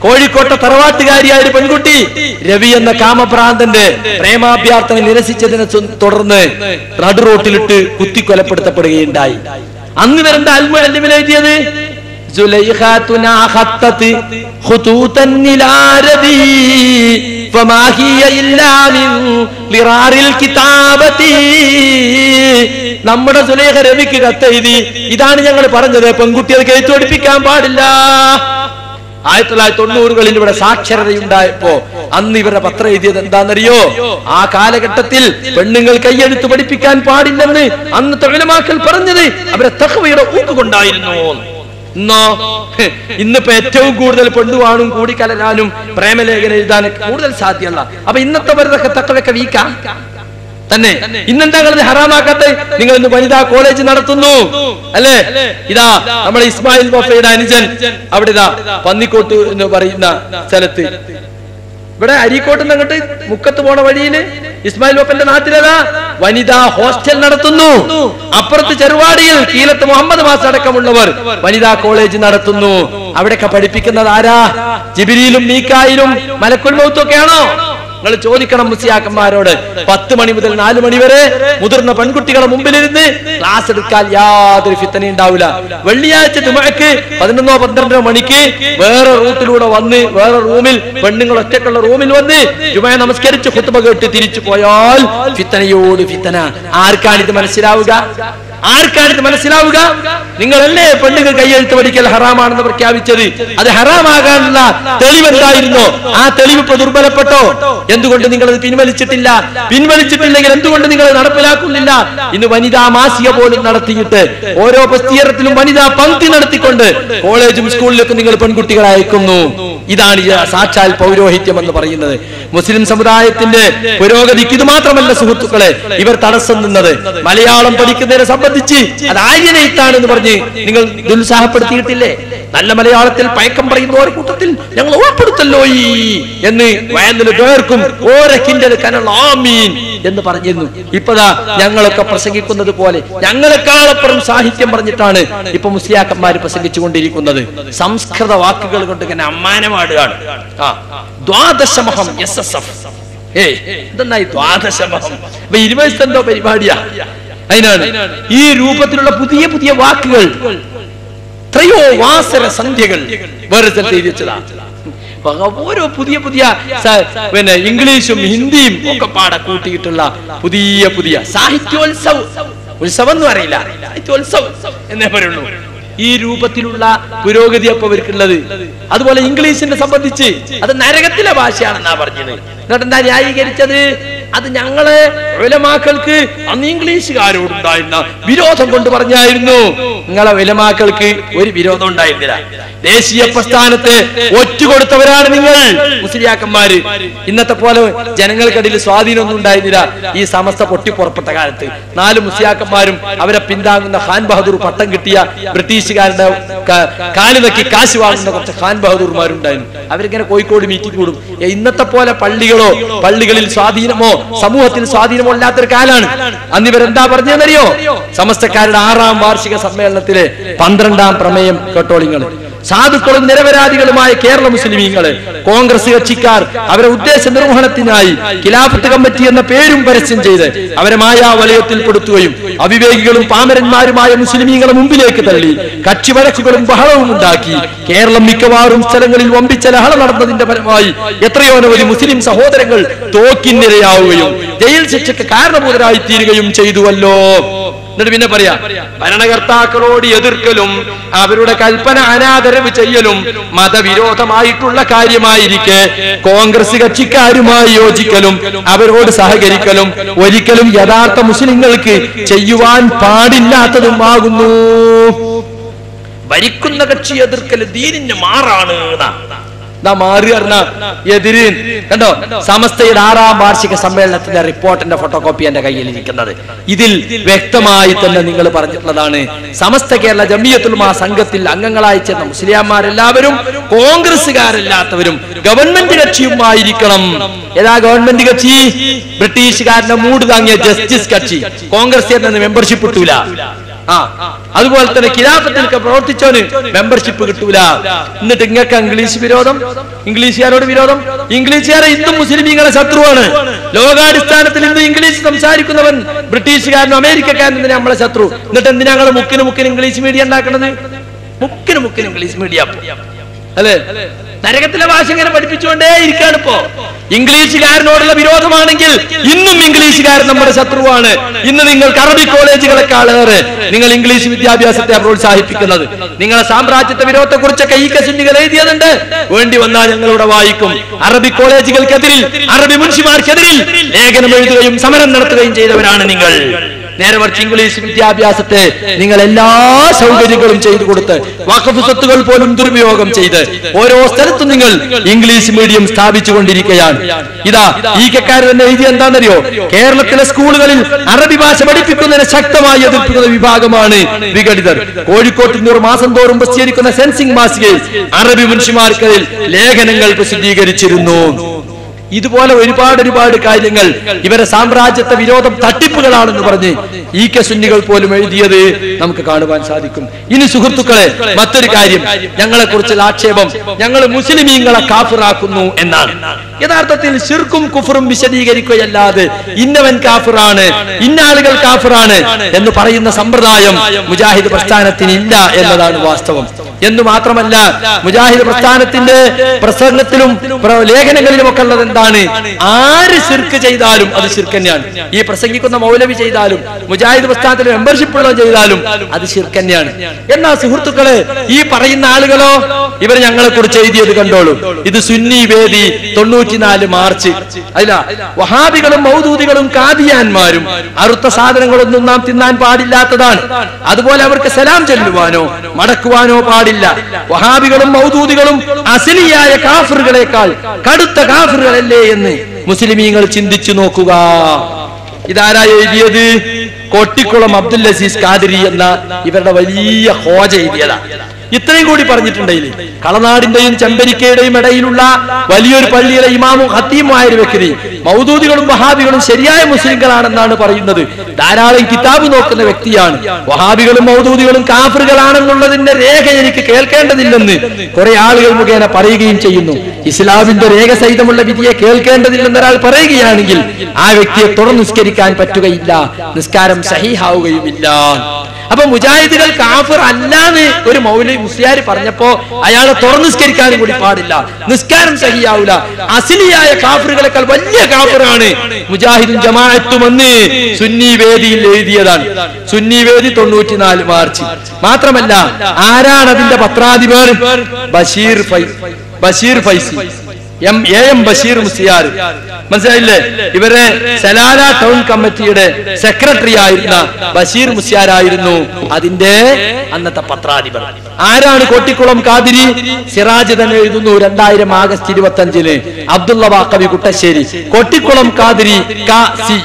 കോഴിക്കോട്ടെ തറവാട്ടുകാരിയായ ഒരു പെൺകുട്ടി രവി എന്ന കാമഭ്രാന്തന്റെ പ്രേമാഭ്യർത്ഥന നിരസിച്ചതിനെ തുടർന്ന് നടുറോട്ടിലിട്ട് കുത്തിക്കൊലപ്പെടുത്തപ്പെടുകയുണ്ടായി. അന്ന് വരണ്ട അൽമുഅല്ലിമിൽ എഴുതിയത് زليخاتنا خطت خطوطا إلى ردي فما هي إلا من ضرار الكتابة നമ്മുടെ സുലേഖ രവിക്ക് കത്തെഴുതി ഇതാണ് ഞങ്ങൾ പറഞ്ഞത് പെൺകുട്ടികൾക്ക് എഴുത്ത് പഠിപ്പിക്കാൻ പാടില്ല ആയിരത്തി തൊള്ളായിരത്തി തൊണ്ണൂറുകളിൽ ഇവിടെ സാക്ഷരതയുണ്ടായപ്പോ അന്ന് ഇവരുടെ പത്രം എഴുതിയത് എന്താണെന്നറിയോ ആ കാലഘട്ടത്തിൽ പെണ്ണുങ്ങൾ കൈയെഴുത്ത് പഠിപ്പിക്കാൻ പാടില്ലെന്ന് അന്ന് തൊഴിലമാക്കൽ പറഞ്ഞത് അവരെ തഹവയുടെ ഊക്കുകൊണ്ടായിരുന്നു ഇന്നോ ഹ്, ഇന്നിപ്പോ ഏറ്റവും കൂടുതൽ പെണ്ണുവാണും കൂടിക്കലരാനും പ്രേമലേഖനം എഴുതാനും കൂടുതൽ സാധ്യമല്ല അപ്പൊ ഇന്നത്തെ വരതൊക്കെ തക്കവൊക്കെ വീക്കാം? തന്നെ. ഇന്നെന്താ നിങ്ങൾ ഹറാമാക്കാത്ത? നിങ്ങൾ ഇന്ന് വനിതാ കോളേജ് നടത്തുന്നു. അല്ലേ? ഇതാ നമ്മുടെ ഇസ്മായിൽ ബഫയുടെ അനുജൻ. അവിടെ ഇതാ പന്നിക്കോട്ട് എന്ന് പറയുന്ന സ്ഥലത്ത്. ഇവിടെ അരീക്കോട്ട് അങ്ങോട്ട് മുക്കത്ത് പോണ വഴിയിൽ ഇസ്മായിൽ ബപ്പന്റെ നാട്ടിലേതാ? വനിതാ ഹോസ്റ്റൽ നടത്തുന്നു. അപ്പുറത്ത് ചെറുവാടിയിൽ കീലത്ത് മുഹമ്മദ് മാസ് അടക്കമുള്ളവർ വനിതാ കോളേജ് നടത്തുന്നു. അവിടെയൊക്കെ പഠിപ്പിക്കുന്നത് ആരാ? ജിബിരിയിലും മീക്കായിലും മലക്കുൽ മൗത്തൊക്കെയാണോ? നിങ്ങൾ ചോദിക്കണം മുസിയാക്കന്മാരോട് പത്ത് മണി മുതൽ നാല് മണി വരെ മുതിർന്ന പെൺകുട്ടികളെ മുമ്പിലിരുന്ന് ക്ലാസ് എടുക്കാൻ യാതൊരു ഫിത്തന ഉണ്ടാവില്ല. വെള്ളിയാഴ്ച തുമക്ക് പതിനൊന്നോ പന്ത്രണ്ടോ മണിക്ക് വേറെ റൂട്ടിലൂടെ വന്ന് വേറെ റൂമിൽ പെണ്ണുങ്ങൾ ഒറ്റക്കുള്ള റൂമിൽ വന്ന് ജുമയെ നമസ്കരിച്ച് കുത്തുമ കേട്ട് തിരിച്ചു പോയാൽ ഫിത്തനയോട് ഫിത്തന. ആർക്കാണ് ഇത് മനസ്സിലാവുക? ആർക്കാണ് ഇത് മനസ്സിലാവുക? നിങ്ങളല്ലേ പെണ്ണുങ്ങൾ കൈയെഴുത്ത് പഠിക്കൽ ഹറാമാണെന്ന് പ്രഖ്യാപിച്ചത്? അത് ഹറാമാകാനുള്ള തെളിവ് എന്തായിരുന്നോ? ആ തെളിവ് ഇപ്പൊ ദുർബലപ്പെട്ടോ? എന്തുകൊണ്ട് നിങ്ങൾ അത് പിൻവലിച്ചിട്ടില്ല? പിൻവലിച്ചിട്ടില്ലെങ്കിൽ എന്തുകൊണ്ട് നിങ്ങൾ നടപ്പിലാക്കുന്നില്ല? ഇന്ന് വനിതാ മാസിക പോലും നടത്തിയിട്ട് ഓരോ പ്രസിദ്ധീകരണത്തിലും വനിതാ പങ്ക്തി നടത്തിക്കൊണ്ട് കോളേജും സ്കൂളിലൊക്കെ നിങ്ങൾ പെൺകുട്ടികളെ അയക്കുന്നു. ഇതാണ് സാക്ഷാൽ പൗരോഹിത്യം എന്ന് പറയുന്നത്. മുസ്ലിം സമുദായത്തിന്റെ പുരോഗതിക്ക് ഇത് മാത്രമല്ല സുഹൃത്തുക്കളെ ഇവർ തടസ്സം നിന്നത്. മലയാളം പഠിക്കുന്നതിനെ സംബന്ധിച്ച് അത് ആര്യനയിത്താണെന്ന് പറഞ്ഞ് നിങ്ങൾ നിരുത്സാഹപ്പെടുത്തിയിട്ടില്ലേ നല്ല മലയാളത്തിൽ പയക്കം പറയുന്ന ഓരോ കൂട്ടത്തിൽ ഞങ്ങൾ ഉൾപ്പെടുത്തല്ലോ ഈ എന്ന് വേർക്കും ഓരോ കിൻഡൽ കനൽ ആമീൻ. എന്ന് പറഞ്ഞിരുന്നു. ഇപ്പതാ ഞങ്ങളൊക്കെ പ്രസംഗിക്കുന്നത് പോലെ ഞങ്ങളെക്കാളപ്പുറം സാഹിത്യം പറഞ്ഞിട്ടാണ് ഇപ്പൊ മുസ്ലിയാക്കന്മാർ പ്രസംഗിച്ചുകൊണ്ടിരിക്കുന്നത്. സംസ്കൃത വാക്കുകൾ കൊണ്ട് ഇങ്ങനെ അമ്മാനമാടുകയാണ്. ആ ദ്വാദശമഹം എസ് എസ് എഫ് ഏയ് ദ്വാദശമഹം? ഇപ്പൊ ഇരുപത് എന്തോ പരിപാടിയാ. അതിനാണ് ഈ രൂപത്തിലുള്ള പുതിയ പുതിയ വാക്കുകൾ ത്രയോ വാസര സന്ധ്യകൾ വേറെ എഴുതി ഓരോ പുതിയ പുതിയ പിന്നെ ഇംഗ്ലീഷും ഹിന്ദിയും ഒക്കെ പാടെ കൂട്ടിയിട്ടുള്ള പുതിയ പുതിയ സാഹിത്യോത്സവം. ഉത്സവം എന്ന് പറയില്ല. സാഹിത്യോത്സവം എന്നേ പറയുള്ളൂ. ഈ രൂപത്തിലുള്ള പുരോഗതി അപ്പൊ അവർക്കുള്ളത്. അതുപോലെ ഇംഗ്ലീഷിനെ സംബന്ധിച്ച് അത് നരകത്തിലെ ഭാഷയാണെന്നാ പറഞ്ഞത്. എന്നിട്ട് എന്താ ന്യായീകരിച്ചത്? അത് ഞങ്ങൾ വിലമാക്കൾക്ക് അന്ന് ഇംഗ്ലീഷുകാരോടുണ്ടായിരുന്ന വിരോധം കൊണ്ട് പറഞ്ഞായിരുന്നു. നിങ്ങളെ വിലമാക്കൾക്ക് ഒരു വിരോധം ഉണ്ടായിരുന്നില്ല. ദേശീയ പ്രസ്ഥാനത്തെ ഒറ്റുകൊടുത്തവരാണ് നിങ്ങൾ മുസ്ലിയാക്കന്മാര്. ഇന്നത്തെ പോലെ ജനങ്ങൾക്കിടയിൽ സ്വാധീനമൊന്നും ഉണ്ടായിരുന്നില്ല. ഈ സമസ്ത പൊട്ടിപ്പുറപ്പെട്ട കാലത്ത് നാല് മുസ്ലിയാക്കന്മാരും അവരെ പിന്താങ്ങുന്ന ഖാൻ ബഹദൂർ പട്ടം കിട്ടിയ ബ്രിട്ടീഷുകാരുടെ ക- കാൽ നക്കി കാശ് വാങ്ങുന്ന കുറച്ച് ഖാൻ ബഹദൂർമാരുണ്ടായിരുന്നു. അവരിങ്ങനെ കോഴിക്കോട് മീറ്റിംഗ് കൂടും. ഇന്നത്തെ പോലെ പള്ളികളോ പള്ളികളിൽ സ്വാധീനമോ സമൂഹത്തിൽ സ്വാധീനമോ ഇല്ലാത്തൊരു കാലാണ്. അന്ന് ഇവരെന്താ പറഞ്ഞതെന്നറിയോ? സമസ്തക്കാരുടെ ആറാം വാർഷിക സമ്മേളനത്തിലെ പന്ത്രണ്ടാം പ്രമേയം കേട്ടോളിങ്ങൾ സാധുക്കളും നിരപരാധികളുമായ കേരള മുസ്ലിമീങ്ങൾ കോൺഗ്രസ് കക്ഷിക്കാർ അവരെ ഉദ്ദേശ നിർവഹണത്തിനായി ഖിലാഫത്ത് കമ്മിറ്റി എന്ന പേരും പരസ്യം ചെയ്ത് അവരെ മായാവലയത്തിൽപ്പെടുത്തുകയും അവിവേകികളും പാമരന്മാരുമായ മുസ്ലിമീങ്ങളെ മുമ്പിലേക്ക് തള്ളി. കക്ഷി വഴക്കുകളും ബഹളവും ഉണ്ടാക്കി. കേരളം മിക്കവാറും സ്ഥലങ്ങളിൽ വമ്പിച്ച ലഹള നടന്നതിന്റെ ഫലമായി എത്രയോ അനവധി മുസ്ലിം സഹോദരങ്ങൾ തോക്കിനിരയാവുകയും ജയിൽ ശിക്ഷയ്ക്ക് കാരണഭൂതരായി തീരുകയും ചെയ്തുവല്ലോ. എന്നിട്ട് പിന്നെ പറയാ ഭരണകർത്താക്കളോട് എതിർക്കലും അവരുടെ കൽപ്പന അനാദരവ് ചെയ്യലും മതവിരോധമായിട്ടുള്ള കാര്യമായിരിക്കെ കോൺഗ്രസ് കക്ഷിക്കാരുമായി യോജിക്കലും അവരോട് സഹകരിക്കലും ഒരിക്കലും യഥാർത്ഥ മുസ്ലിങ്ങൾക്ക് ചെയ്യുവാൻ പാടില്ലാത്തതുമാകുന്നു ഭരിക്കുന്ന കക്ഷി എതിർക്കൽ ദീനിന് മാറാണ് എന്നാ. ദാ മാറി പറഞ്ഞ എതിര് കണ്ടോ? സമസ്തയുടെ ആറാം വാർഷിക സമ്മേളനത്തിന്റെ റിപ്പോർട്ടിന്റെ ഫോട്ടോകോപ്പി എന്റെ കയ്യിൽ ഇരിക്കുന്നത്. ഇതിൽ വ്യക്തമായി തന്നെ നിങ്ങൾ പറഞ്ഞിട്ടുള്ളതാണ്. സമസ്ത കേരള ജമിയത്തുൽമാ സംഘത്തിൽ അംഗങ്ങളായി ചേർന്ന മുസ്ലിംമാരെല്ലാവരും കോൺഗ്രസ്സുകാരല്ലാത്തവരും ഗവൺമെന്റ് കക്ഷിയുമായിരിക്കണം. ഏതാ ഗവൺമെന്റ് കക്ഷി? ബ്രിട്ടീഷുകാരന്റെ മൂട് താങ്ങിയ ജസ്റ്റിസ് കക്ഷി. കോൺഗ്രസ് മെമ്പർഷിപ്പ് കിട്ടൂല ആ അതുപോലെ തന്നെ ഖിലാഫത്തിനൊക്കെ പ്രവർത്തിച്ചവന് മെമ്പർഷിപ്പ് കിട്ടൂല. എന്നിട്ട് ഇങ്ങക്ക് ഇംഗ്ലീഷ് വിരോധം? ഇംഗ്ലീഷുകാരോട് വിരോധം? ഇംഗ്ലീഷുകാരെ ഇന്നും മുസ്ലിമീങ്ങളെ ശത്രുവാണ്. ലോകാടിസ്ഥാനത്തിൽ ഇന്ന് ഇംഗ്ലീഷ് സംസാരിക്കുന്നവൻ ബ്രിട്ടീഷുകാരനും അമേരിക്കക്കാരനും നമ്മളെ ശത്രു. എന്നിട്ട് എന്തിനാ ഞങ്ങൾ മുക്കിന് മുക്കിന് ഇംഗ്ലീഷ് മീഡിയ ഉണ്ടാക്കണത്? മുക്കിന് മുക്കിന് ഇംഗ്ലീഷ് മീഡിയ അല്ലേ? നരകത്തിലെ ഭാഷ ഇങ്ങനെ പഠിപ്പിച്ചുകൊണ്ടേ ഇരിക്കുകയാണ് ഇപ്പോ. ഇംഗ്ലീഷുകാരനോടുള്ള വിരോധമാണെങ്കിൽ ഇന്നും ഇംഗ്ലീഷുകാരൻ നമ്മുടെ ശത്രുവാണ്. ഇന്ന് നിങ്ങൾക്ക് അറബി കോളേജുകളെക്കാളേറെ നിങ്ങൾ ഇംഗ്ലീഷ് വിദ്യാഭ്യാസത്തെ പ്രോത്സാഹിപ്പിക്കുന്നത്. നിങ്ങളെ സാമ്രാജ്യത്തെ വിരോധത്തെ കുറിച്ചൊക്കെ ഈ കസുന്നികൾ എഴുതിയതുണ്ട്. വേണ്ടി വന്നാൽ ഞങ്ങളിവിടെ വായിക്കും. അറബി കോളേജുകൾക്കെതിരിൽ അറബി മുൻഷിമാർക്കെതിരിൽ ലേഖനം എഴുതുകയും സമരം നടത്തുകയും ചെയ്തവരാണ് നിങ്ങൾ. നേരെ മറിച്ച് ഇംഗ്ലീഷ് വിദ്യാഭ്യാസത്തെ നിങ്ങൾ എല്ലാ സൗകര്യങ്ങളും ചെയ്തു കൊടുത്ത് വഖഫ് സ്വത്തുകൾ പോലും ദുരുപയോഗം ചെയ്ത് ഓരോ സ്ഥലത്തും നിങ്ങൾ ഇംഗ്ലീഷ് മീഡിയം സ്ഥാപിച്ചു കൊണ്ടിരിക്കുകയാണ് ഇതാ ഈ കെക്കാർ തന്നെ എഴുതി എന്താണെന്നറിയോ? കേരളത്തിലെ സ്കൂളുകളിൽ അറബി ഭാഷ പഠിപ്പിക്കുന്നതിനെ ശക്തമായി എതിർക്കുന്ന വിഭാഗമാണ് വിഘടിതർ. കോഴിക്കോട്ട് നൂറ് മാസം തോറും പ്രസിദ്ധീകരിക്കുന്ന സെൻസിംഗ് മാസികയിൽ അറബി മനുഷ്യമാർക്കതിൽ ലേഖനങ്ങൾ പ്രസിദ്ധീകരിച്ചിരുന്നു. ഇതുപോലെ ഒരുപാട് ഒരുപാട് കാര്യങ്ങൾ ഇവരെ സാമ്രാജ്യത്തെ വിരോധം തട്ടിപ്പുകളാണെന്ന് പറഞ്ഞ് ഈ കെ സുന്നികൾ പോലും എഴുതിയത് നമുക്ക് കാണുവാൻ സാധിക്കും. ഇനി സുഹൃത്തുക്കളെ മറ്റൊരു കാര്യം. ഞങ്ങളെ കുറിച്ചുള്ള ആക്ഷേപം ഞങ്ങൾ മുസ്ലിമീങ്ങളെ കാഫിറാക്കുന്നു എന്നാണ്. യഥാർത്ഥത്തിൽ ശിർക്കും കുഫറും വിശദീകരിക്കുകയല്ലാതെ ഇന്നവൻ കാഫിറാണ് ഇന്ന ആളുകൾ കാഫിറാണ് എന്ന് പറയുന്ന സമ്പ്രദായം മുജാഹിദ് പ്രസ്ഥാനത്തിന് ഇല്ല എന്നതാണ് വാസ്തവം. എന്ന് മാത്രമല്ല മുജാഹിദ് പ്രസ്ഥാനത്തിന്റെ പ്രസംഗത്തിലും പ്ര- ലേഖനങ്ങളിലും ഒക്കെ ഉള്ളത് എന്താണ്? ആര് ശിർക്ക് ചെയ്താലും അത് ശിർക്ക് തന്നെയാണ്. ഈ പ്രസംഗിക്കുന്ന മൗലവി ചെയ്താലും മുജാഹിദ് പ്രസ്ഥാനത്തിൽ മെമ്പർഷിപ്പ് ഉള്ളവൻ ചെയ്താലും അത് ശിർക്ക് തന്നെയാണ്. എന്നാ സുഹൃത്തുക്കളെ ഈ പറയുന്ന ആളുകളോ ഇവർ ഞങ്ങളെ കുറിച്ച് എഴുതിയത് കണ്ടോളൂ. ഇത് സുന്നി വേദി തൊണ്ണൂറ്റിനാല് മാർച്ച്. അല്ല വഹാബികളും മൗദൂദികളും കാദിയാന്മാരും അറുത്ത സാധനങ്ങളൊന്നും നാം തിന്നാൻ പാടില്ലാത്തതാണ്. അതുപോലെ അവർക്ക് സലാം ചെല്ലുവാനോ മടക്കുവാനോ പാടില്ല. വഹാബികളും മൗദൂദികളും അസിലിയായ കാഫറുകളെക്കാൾ കടുത്ത കാഫറുകളല്ലേ എന്ന് മുസ്ലിമീങ്ങൾ ചിന്തിച്ചു നോക്കുക. ഇതാരാ എഴുതിയത്? കൊട്ടിക്കുളം അബ്ദുൽ അസീസ് കാതിരി എന്ന ഇവരുടെ വലിയ ഹോജ എഴുതിയതാ. ഇത്രയും കൂടി പറഞ്ഞിട്ടുണ്ടെങ്കിൽ കളനാടിന്റെയും ചെമ്പരിക്കയുടെയും ഇടയിലുള്ള വലിയൊരു പള്ളിയിലെ ഇമാമും ഹത്തീമുമായ ഒരു വ്യക്തി. മൗദൂദികളും വഹാബികളും ശരിയായ മുസ്ലിങ്ങളാണെന്നാണ് പറയുന്നത്. ധാരാളം കിതാബ് നോക്കുന്ന വ്യക്തിയാണ്. വഹാബികളും മൗദൂദികളും കാഫറുകളാണെന്നുള്ളതിന്റെ രേഖ എനിക്ക് കേൾക്കേണ്ടതില്ലെന്ന് കുറെ ആളുകൾ മുഖേന പറയുകയും ചെയ്യുന്നു. ഇസ്ലാമിന്റെ രേഖ സഹിതമുള്ള വിധിയെ കേൾക്കേണ്ടതില്ലെന്ന് ഒരാൾ പറയുകയാണെങ്കിൽ ആ വ്യക്തിയെ തുറന്നു നിസ്കരിക്കാൻ പറ്റുകയില്ല. നിസ്കാരം സഹിഹാവുകയുമില്ല. അപ്പൊ മുജാഹിദുകൾ കാഫർ അല്ലാന്ന് ഒരു മൗലി മുസ്ലിയാർ പറഞ്ഞപ്പോ അയാളെ തുറന്നു നിസ്കരിക്കാനും കൂടി പാടില്ല. നിസ്കാരം സഹിയാവൂല. അസിലിയായ കാഫറുകളെക്കാൾ വലിയ കാഫറാണ് മുജാഹിദും ജമാഅത്തും എന്ന് സുന്നി വേദിയിൽ എഴുതിയതാണ്. സുന്നി വേദി തൊണ്ണൂറ്റിനാല് മാർച്ച്. മാത്രമല്ല ആരാണ് അതിന്റെ പത്രാധിപർ? Basheer Basheer Faizy. M A M Basheer Musliyar മനസ്സിലായില്ലേ? ഇവരെ സലാല ടൗൺ കമ്മിറ്റിയുടെ സെക്രട്ടറി ആയിരുന്ന ബഷീർ മുസ്യാരായിരുന്നു. അതിന്റെ അന്നത്തെ പത്രാധിപർ. ആരാണ് കോട്ടിക്കുളം കാതിരി? സിറാജ് തന്നെ എഴുതുന്നു രണ്ടായിരം ആഗസ്റ്റ് ഇരുപത്തി അഞ്ചിന് അബ്ദുള്ള വാക്കവി കുട്ടശ്ശേരി. കോട്ടിക്കുളം കാതിരി കാ സി.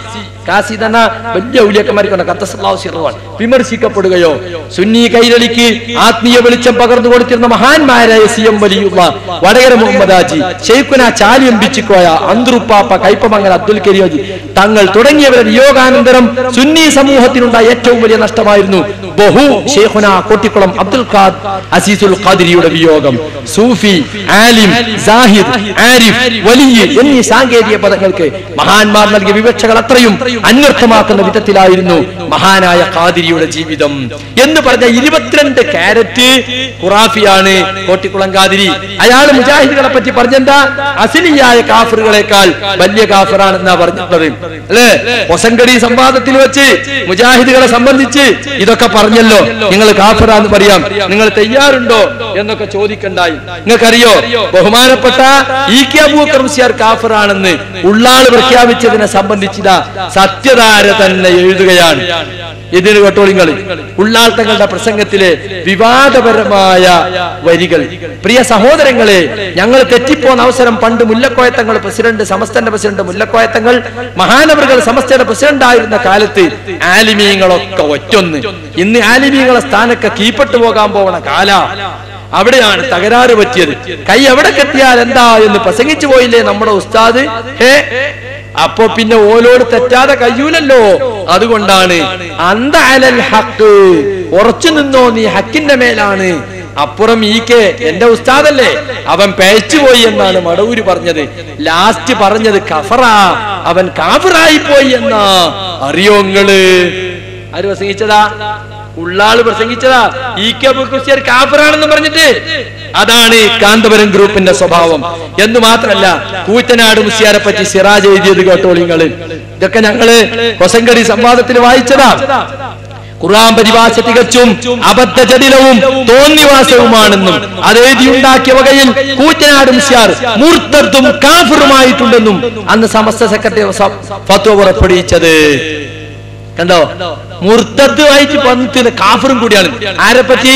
കാസി തന്നെ വലിയ ഔലിയക്കന്മാർക്കുണ്ട് കത്തസല്ലാസിറവാൻ വിമർശിക്കപ്പെടുകയോ സുന്നി കൈരളിക്ക് ആത്മീയ വെളിച്ചം പകർന്നു കൊടുത്തിരുന്ന മഹാന്മാരായ സി എം വലിയുള്ള വടകര മുഹമ്മദ് ഹാജി ഷെയ്ഖുന ചാലിയം ബിച്ചിക്കോയ അന്തറുപ്പാപ്പ കൈപ്പമംഗൽ അബ്ദുൽ കരിയോജി തങ്ങൾ തുടങ്ങിയവരുടെ യോഗാനന്തരം സുന്നി സമൂഹത്തിനുണ്ടായ ഏറ്റവും വലിയ നഷ്ടമായിരുന്നു ബഹു ഷെയ്ഖുന കോട്ടിക്കുളം അബ്ദുൽ ഖാദ് അസീസുൽ ഖാദിരിയുടെ വിയോഗം. സൂഫി ആലിം സാഹിദ് ആരിഫ് വലിയ എന്നീ സാങ്കേതിക പദങ്ങൾക്ക് മഹാന്മാർ നൽകിയ വിവക്ഷകൾ അത്രയും അന്വർത്ഥമാക്കുന്ന വിധത്തിലായിരുന്നു മഹാനായ ഖാദിരിയുടെ ജീവിതം. എന്ന് പറഞ്ഞ ഇരുപത്തിരണ്ട് കാരറ്റ് ഖുറാഫിയാണ് കോട്ടിക്കുളം ഖാദിരി. അയാൾ മുജാഹിദുകളെ പറ്റി പറഞ്ഞെന്താ? അസിലിയായ കാഫറുകളെക്കാൾ വലിയ കാഫറാണെന്നാ പറഞ്ഞിട്ടുള്ളത്. അല്ലേ? ഒസങ്കടി സംവാദത്തിൽ വെച്ച് മുജാഹിദുകളെ സംബന്ധിച്ച് ഇതൊക്കെ പറഞ്ഞല്ലോ. നിങ്ങൾ കാഫറാന്ന് പറയാം. നിങ്ങൾ തയ്യാറുണ്ടോ എന്നൊക്കെ ചോദിക്കണ്ടായി. നിങ്ങൾക്കറിയോ? ബഹുമാനപ്പെട്ട ഇ കെ അബൂക്കർ കാഫറാണെന്ന് ഉള്ളാൾ പ്രഖ്യാപിച്ചതിനെ സംബന്ധിച്ചിതാ സത്യധാര തന്നെ എഴുതുകയാണ്. ഇതിന് കേട്ടോളിങ്ങൾ ഉള്ളാൾത്തങ്ങളുടെ പ്രസംഗത്തിലെ വിവാദപരമായ വരികൾ. പ്രിയ സഹോദരങ്ങളെ ഞങ്ങൾ തെറ്റിപ്പോന്ന അവസരം പണ്ട് മുല്ലക്കോയത്തങ്ങൾ പ്രസിഡന്റ് സമസ്തന്റെ പ്രസിഡന്റ് മുല്ലക്കോയത്തങ്ങൾ മഹാനവറുകൾ സമസ്തയുടെ പ്രസിഡന്റ് ആയിരുന്ന കാലത്ത് ആലിമീങ്ങളൊക്കെ ഒറ്റൊന്ന്. ഇന്ന് ആലിമീങ്ങളെ സ്ഥാനൊക്കെ കീപ്പെട്ടു പോകാൻ പോകണ കാല. അവിടെയാണ് തകരാറ് പറ്റിയത്. കൈ എവിടെ കെട്ടിയാൽ എന്താ എന്ന് പ്രസംഗിച്ചു പോയില്ലേ നമ്മുടെ ഉസ്താദ്? ഹേ അപ്പോ പിന്നെ ഓലോട് തെറ്റാതെ കഴിയൂലല്ലോ. അതുകൊണ്ടാണ് അന്ത അലൽ ഹക്ക് ഉറച്ചു നിന്നോ നീ ഹക്കിന്റെ മേലാണ്. അപ്പുറം ഈ കെ എന്റെ ഉസ്താദല്ലേ? അവൻ പേച്ചുപോയി എന്നാണ് മടവൂര് പറഞ്ഞത്. ലാസ്റ്റ് പറഞ്ഞത് കഫറാ. അവൻ കാഫറായി പോയി എന്നാ. അറിയോ നിങ്ങൾ? ആര് പ്രസംഗിച്ചതാ? ഉള്ളാൾ പ്രസംഗിച്ചതാ. ഈ കെ ബുക്കുസ്യർ കാഫറാണെന്ന് പറഞ്ഞിട്ട്. അതാണ് കാന്തപുരം ഗ്രൂപ്പിന്റെ സ്വഭാവം. എന്ന് മാത്രമല്ല കൂറ്റനാട് മുസ്യാരെ പറ്റി സിറാജ് എഴുതിയത് കേട്ടോളിങ്ങൾ ഇതൊക്കെ ഞങ്ങൾ കൊസങ്കടി സംവാദത്തിൽ വായിച്ചതാ. ഖുർആൻ പരിഭാഷ തികച്ചും അബദ്ധജടിലവും തോന്നിവാസവുമാണെന്നും അതെഴുതി ഉണ്ടാക്കിയ വകയിൽ കൂറ്റനാട് മുസ്യാർ മൂർത്തർത്തും കാഫറുമായിട്ടുണ്ടെന്നും അന്ന് സമസ്ത സെക്രട്ടറി പുറപ്പെടുവിച്ചത്. കണ്ടോ? മുർത്തത്ത് വായിച്ച് പന്തിന് കാഫറും കൂടിയാണ്. ആരെ പറ്റി?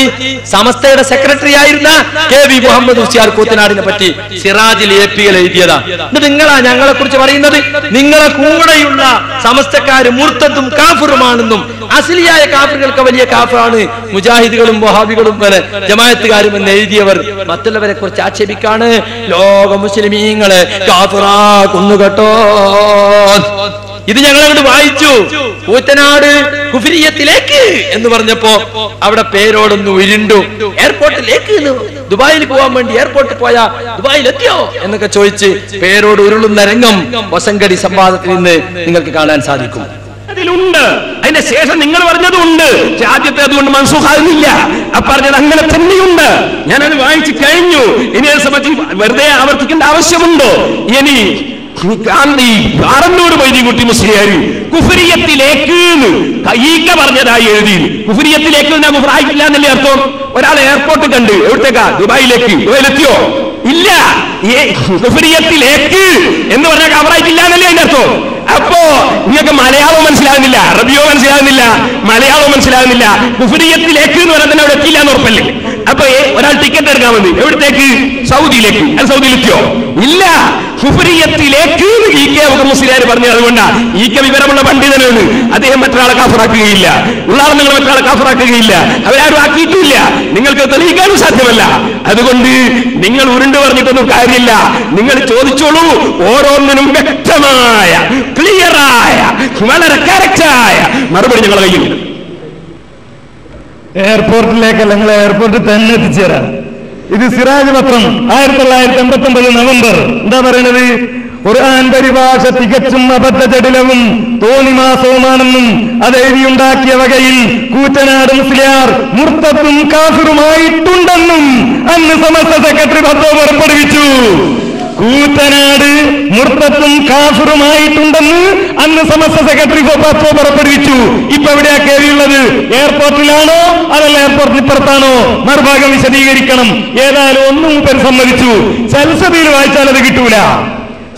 സമസ്തയുടെ സെക്രട്ടറി ആയിരുന്ന കെ വി മുഹമ്മദ് ഹുസിയാർ കൂത്തനാടിനെ പറ്റി സിറാജിൽ എ പി എഴുതിയതാ. എന്നിട്ട് നിങ്ങളാ ഞങ്ങളെ കുറിച്ച് പറയുന്നത്? നിങ്ങളെ കൂടെയുള്ള സമസ്തക്കാര് മുർത്തത്തും കാഫറുമാണെന്നും അസിലിയായ കാഫറുകൾക്ക് വലിയ കാഫറാണ് മുജാഹിദുകളും വഹാബികളും പോലെ ജമായത്തുകാരും എന്ന് എഴുതിയവർ മറ്റുള്ളവരെ കുറിച്ച് ആക്ഷേപിക്കാണ്. ലോക മുസ്ലിമീങ്ങളെ കാഫറാ കേട്ടോ ഇത് ഞങ്ങൾ അങ്ങോട്ട് വായിച്ചു. കൂറ്റനാട് കുഫിരിയത്തിലേക്ക് എന്ന് പറഞ്ഞപ്പോ അവിടെ പേരോടൊന്ന് ഉരുണ്ടു. എയർപോർട്ടിലേക്ക് ദുബായിൽ പോകാൻ വേണ്ടി എയർപോർട്ടിൽ പോയാ ദുബായിൽ എത്തിയോ എന്നൊക്കെ ചോദിച്ച് പേരോട് ഉരുളുന്ന രംഗം വസങ്കടി സംവാദത്തിൽ നിന്ന് നിങ്ങൾക്ക് കാണാൻ സാധിക്കും. അതിലുണ്ട്. അതിന്റെ ശേഷം നിങ്ങൾ പറഞ്ഞതുണ്ട്. പക്ഷെ ആദ്യത്തെ അതുകൊണ്ട് മനസ്സുഖാകുന്നില്ല ആ അങ്ങനെ തന്നെയുണ്ട്. ഞാനത് വായിച്ചു കഴിഞ്ഞു. ഇനി അത് സംബന്ധിച്ച് വെറുതെ ആവർത്തിക്കേണ്ട ആവശ്യമുണ്ടോ? ഇനി പറഞ്ഞതായി എഴുതി കുഫരിയത്തിലേക്ക് കുഫറായിട്ടില്ല അർത്ഥം? ഒരാൾ എയർപോർട്ട് കണ്ട് എവിടത്തേക്കാ? ദുബായിലേക്ക്. ദുബായിലെത്തിയോ? ഇല്ല. എന്ന് പറഞ്ഞാൽ കവറായിട്ടില്ല എന്നല്ലേ അതിന്റെ അർത്ഥം? അപ്പോ നിങ്ങൾക്ക് മലയാളം മനസ്സിലാകുന്നില്ല അറബിയോ മനസ്സിലാകുന്നില്ല മലയാളം മനസ്സിലാകുന്നില്ല. കുഫുരിയത്തിലേക്ക് എന്ന് പറഞ്ഞാൽ തന്നെ അവിടെ എത്തിയില്ല എന്ന് ഉറപ്പല്ലേ? അപ്പൊ ഒരാൾ ടിക്കറ്റ് എടുക്കാൻ വന്നു എവിടത്തേക്ക്? സൗദിയിലേക്ക്. അത് സൗദിയിലെത്തിയോ ഇല്ല. കുഫരിയത്തിലേക്ക് ഇ കെ മുസ്ലിയാർ പറഞ്ഞു അതുകൊണ്ടാണ് ഇ കെ വിവരമുള്ള പണ്ഡിതനാണ്. അദ്ദേഹം മറ്റൊരാളെ കാഫറാക്കുകയില്ല. ഉള്ളാളെ നിങ്ങൾ മറ്റൊരാളെ കാഫറാക്കുകയില്ല. അവരാരും ആക്കിയിട്ടില്ല. നിങ്ങൾക്ക് തെളിയിക്കാനും സാധ്യമല്ല. അതുകൊണ്ട് നിങ്ങൾ ഉരുണ്ട് പറഞ്ഞിട്ടൊന്നും കാര്യമില്ല. നിങ്ങൾ ചോദിച്ചോളൂ. ഓരോന്നിനും വ്യക്തമായ ക്ലിയറായ വളരെ കറക്റ്റായ മറുപടി ഞങ്ങൾ കയ്യിൽ. എയർപോർട്ടിലേക്കല്ല നിങ്ങൾ എയർപോർട്ടിൽ തന്നെ എത്തിച്ചേരാം ഇത് സിറാജ് പത്രം ആയിരത്തി തൊള്ളായിരത്തി എൺപത്തി ഒമ്പത് നവംബർ. എന്താ പറയണത്? ഖുർആൻ പരിഭാഷ തികച്ചും അബദ്ധജടിലവും തോന്നിമാസവുമാണെന്നും അത് എഴുതിയുണ്ടാക്കിയ വകയിൽ കൂറ്റനാട് മുസ്ലിയാർ മുർത്തത്തും കാഫിറുമായിട്ടുണ്ടെന്നും അന്ന് സമസ്ത സെക്രട്ടറി പത്രം പുറപ്പെടുവിച്ചു കൂറ്റനാട് മുർത്തത്തും കാഫറുമായിട്ടുണ്ടെന്ന് അന്ന് സമസ്ത സെക്രട്ടറി പത്വ പുറപ്പെടുവിച്ചു. ഇപ്പൊ എവിടെയാ കയറിയുള്ളത്? എയർപോർട്ടിലാണോ? അതല്ല എയർപോർട്ടിന് പുറത്താണോ മറുഭാഗം വിശദീകരിക്കണം. ഏതായാലും ഒന്നും പേര് സമ്മതിച്ചു. സെൽസബിയിൽ വായിച്ചാൽ അത് കിട്ടൂല.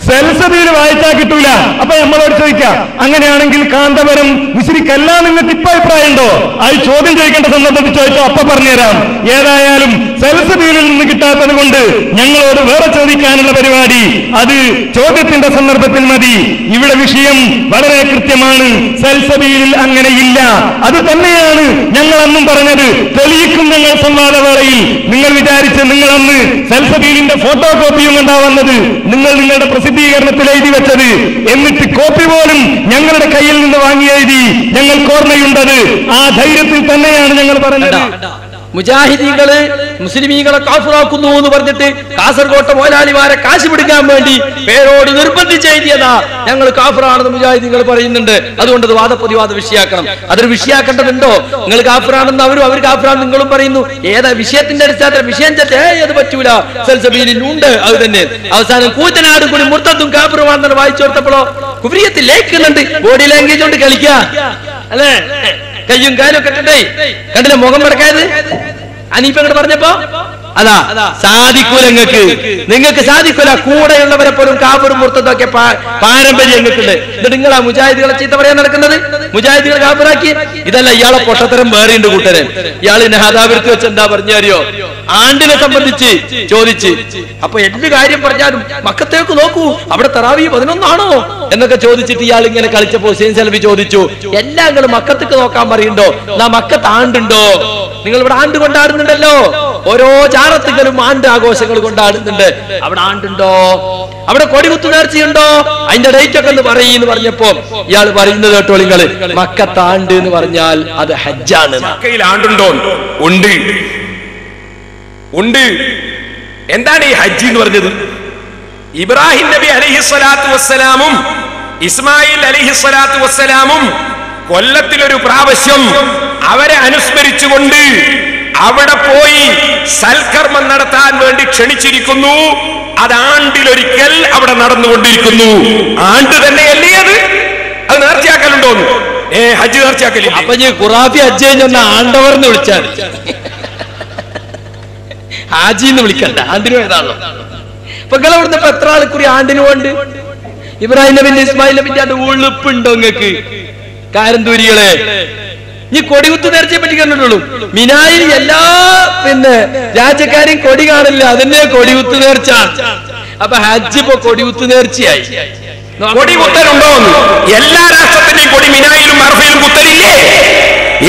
സെൽസബിയിൽ വായിച്ചാൽ കിട്ടൂല. അപ്പൊ നമ്മളോട് ചോദിക്കാം അങ്ങനെയാണെങ്കിൽ കാന്തപുരം മുസ്ലിക്കല്ല നിങ്ങൾക്ക് ഇപ്പൊ അഭിപ്രായം ഉണ്ടോ അത് ചോദ്യം ചോദിക്കേണ്ട സന്ദർഭത്തിൽ ചോദിച്ചോ അപ്പൊ പറഞ്ഞുതരാം. ഏതായാലും സെൽസബിയിൽ നിന്ന് കിട്ടാത്തത് കൊണ്ട് ഞങ്ങളോട് വേറെ ചോദിക്കാനുള്ള പരിപാടി. അത് ചോദ്യത്തിന്റെ സന്ദർഭത്തിൽ മതി. ഇവിടെ വിഷയം വളരെ കൃത്യമാണ്. സെൽസബിയിൽ അങ്ങനെയില്ല അത് തന്നെയാണ് ഞങ്ങൾ അന്നും പറഞ്ഞത്. തെളിയിക്കും ഞങ്ങൾ സംവാദവേളയിൽ. നിങ്ങൾ വിചാരിച്ച് നിങ്ങൾ അന്ന് സെൽസബീലിന്റെ ഫോട്ടോ കോപ്പിയും ഉണ്ടാവുന്നത് വന്നത്. നിങ്ങൾ നിങ്ങളുടെ പ്രസിദ്ധീകരണത്തിൽ എഴുതി വെച്ചത്. എന്നിട്ട് കോപ്പി പോലും ഞങ്ങളുടെ കയ്യിൽ നിന്ന് വാങ്ങി എഴുതി ഞങ്ങൾക്ക് ഓർമ്മയുണ്ടത് ആ ധൈര്യത്തിൽ തന്നെയാണ് ഞങ്ങൾ പറഞ്ഞത്. മുജാഹിദീങ്ങൾ മുസ്ലിമീങ്ങളെ കാഫിറാക്കുന്നു എന്ന് പറഞ്ഞിട്ട് കാസർകോട്ടെ മോലാലിമാരെ കാശ് പിടിക്കാൻ വേണ്ടി പേരോട് നിർബന്ധിച്ച് എഴുതിയതാ ഞങ്ങൾ കാഫിറാണെന്ന് മുജാഹിദീങ്ങൾ പറയുന്നുണ്ട്. അതുകൊണ്ട് അത് വാദപ്രതിവാദ വിഷയാക്കണം. അതൊരു വിഷയാക്കേണ്ടതുണ്ടോ? നിങ്ങൾ കാഫിറാണെന്ന് അവരും അവർ കാഫിറാണെന്ന് നിങ്ങളും പറയുന്നു. ഏതാ വിഷയത്തിന്റെ അടിസ്ഥാനത്തിൽ? വിഷയം ഏയ് അത് പറ്റൂല. ഉണ്ട് അത് തന്നെ. അവസാനം കൂറ്റനാട് കൂടി മുർത്തത്തും കാഫിറുമാണെന്ന് വായിച്ചു കൊടുത്തപ്പോഴോ കുഫ്രിയത്തിൽ ലേക്കുന്നുണ്ട് ബോഡി ലാംഗ്വേജ് കൊണ്ട് കളിക്കുക അല്ലേ? കയ്യും കാലും ഒക്കെ കണ്ടേ കണ്ടില്ല മുഖം മടക്കായത് അനീപ്പങ്ങോട്ട് പറഞ്ഞപ്പോ? അതാ സാധിക്കൂല നിങ്ങൾക്ക്. നിങ്ങൾക്ക്. സാധിക്കൂല. കൂടെയുള്ളവരെ പോലും കാബറും പുറത്തൊക്കെ പാരമ്പര്യം നിങ്ങൾക്കുണ്ട് എന്നിട്ട് നിങ്ങളാ മുജാഹിദികളെ ചീത്ത പറയാൻ നടക്കുന്നത്? മുജാഹിദികൾ കാബറാക്കി? ഇതല്ല ഇയാളെ പൊട്ടത്തരം വേറെയുണ്ട് കൂട്ടരെ. ഇയാൾ നഹാദാപുരത്ത് വെച്ച് എന്താ പറഞ്ഞറിയോ? ആണ്ടിനെ സംബന്ധിച്ച് ചോദിച്ച്. അപ്പൊ എന്ത് കാര്യം പറഞ്ഞാലും മക്കത്തേക്ക് നോക്കൂ. അവിടെ തറാവി പതിനൊന്നാണോ? എന്നൊക്കെ ചോദിച്ചിട്ട് ഇയാൾ ഇങ്ങനെ കളിച്ചപ്പോ ഹുസൈൻ സെൽവി ചോദിച്ചു. എല്ലാം നിങ്ങൾ മക്കത്തേക്ക് നോക്കാൻ പറയുണ്ടോ നാ മക്കത്ത് ആണ്ടുണ്ടോ? നിങ്ങൾ ഇവിടെ ആണ്ട് കൊണ്ടാടുന്നുണ്ടല്ലോ. ഓരോ ചാറത്തുകളും ആണ്ട് ആഘോഷങ്ങൾ കൊണ്ടാടുന്നുണ്ട്. അവിടെ ആണ്ടുണ്ടോ? അവിടെ കൊടികുത്തു നേർച്ചയുണ്ടോ? അതിന്റെ ഡേറ്റ് ഒക്കെ എന്ന് പറയും എന്ന് പറഞ്ഞപ്പോ ഇയാൾ പറയുന്നത് കേട്ടോ നിങ്ങൾ. മക്കത്താണ്ട് എന്ന് പറഞ്ഞാൽ അത് ഹജ്ജാണ്. മക്കയിൽ ആണ്ടുണ്ടോ? ഉണ്ട്. ഉണ്ട്. എന്താണ് ഈ ഹജ്ജ് എന്ന് പറഞ്ഞത്? ഇബ്രാഹിം നബി അലഹി സ്വലാത്തു വസ്സലാമും ഇസ്മായിൽ അലഹി സ്വലാത്തു വസ്സലാമും കൊല്ലത്തിലൊരു പ്രാവശ്യം അവരെ അനുസ്മരിച്ചുകൊണ്ട് അവിടെ പോയി സൽക്കർമ്മം നടത്താൻ വേണ്ടി ക്ഷണിച്ചിരിക്കുന്നു. അത് ആണ്ടിലൊരിക്കൽ അവിടെ നടന്നുകൊണ്ടിരിക്കുന്നു. ആണ്ട് തന്നെയല്ലേ അത് അത് നേർച്ചയാക്കലുണ്ടോന്ന് ഏ ഹജ്ജ് നേർച്ചയാക്കലി അപ്പൊ ഈ ഖുറാഫി ഹജ്ജ് കഴിഞ്ഞ ആണ്ടവർ എന്ന് വിളിച്ചാൽ ഹാജി എന്ന് വിളിക്കണ്ട ആണ്ടിന് ഏതാണല്ലോ ഇപ്പൊ നിങ്ങൾ അവിടുന്ന് ഇപ്പൊ എത്ര ആൾക്കുറി ആണ്ടിന് കൊണ്ട് ഇബ്രാഹിം നബിന്റെ ഇസ്മായിൽ നബിന്റെ ഉളുപ്പുണ്ടോ നിങ്ങക്ക് കാരന്തൂരികളെ. ഈ കൊടികുത്ത് നേർച്ചയെ പറ്റി കണ്ടിട്ടുള്ളൂ. മിനായിൽ എല്ലാ പിന്നെ രാജ്യക്കാരെയും കൊടി കാണില്ല. അതിന്റെ കൊടികുത്ത് നേർച്ച. അപ്പൊ ഹജ്ജ് ഇപ്പൊ കൊടികുത്ത് നേർച്ചയായി. കൊടി കുത്തലുണ്ടോ എല്ലാ രാഷ്ട്രത്തിന്റെയും കൊടി മിനായിലും അർഫയിലും കുത്തലില്ലേ?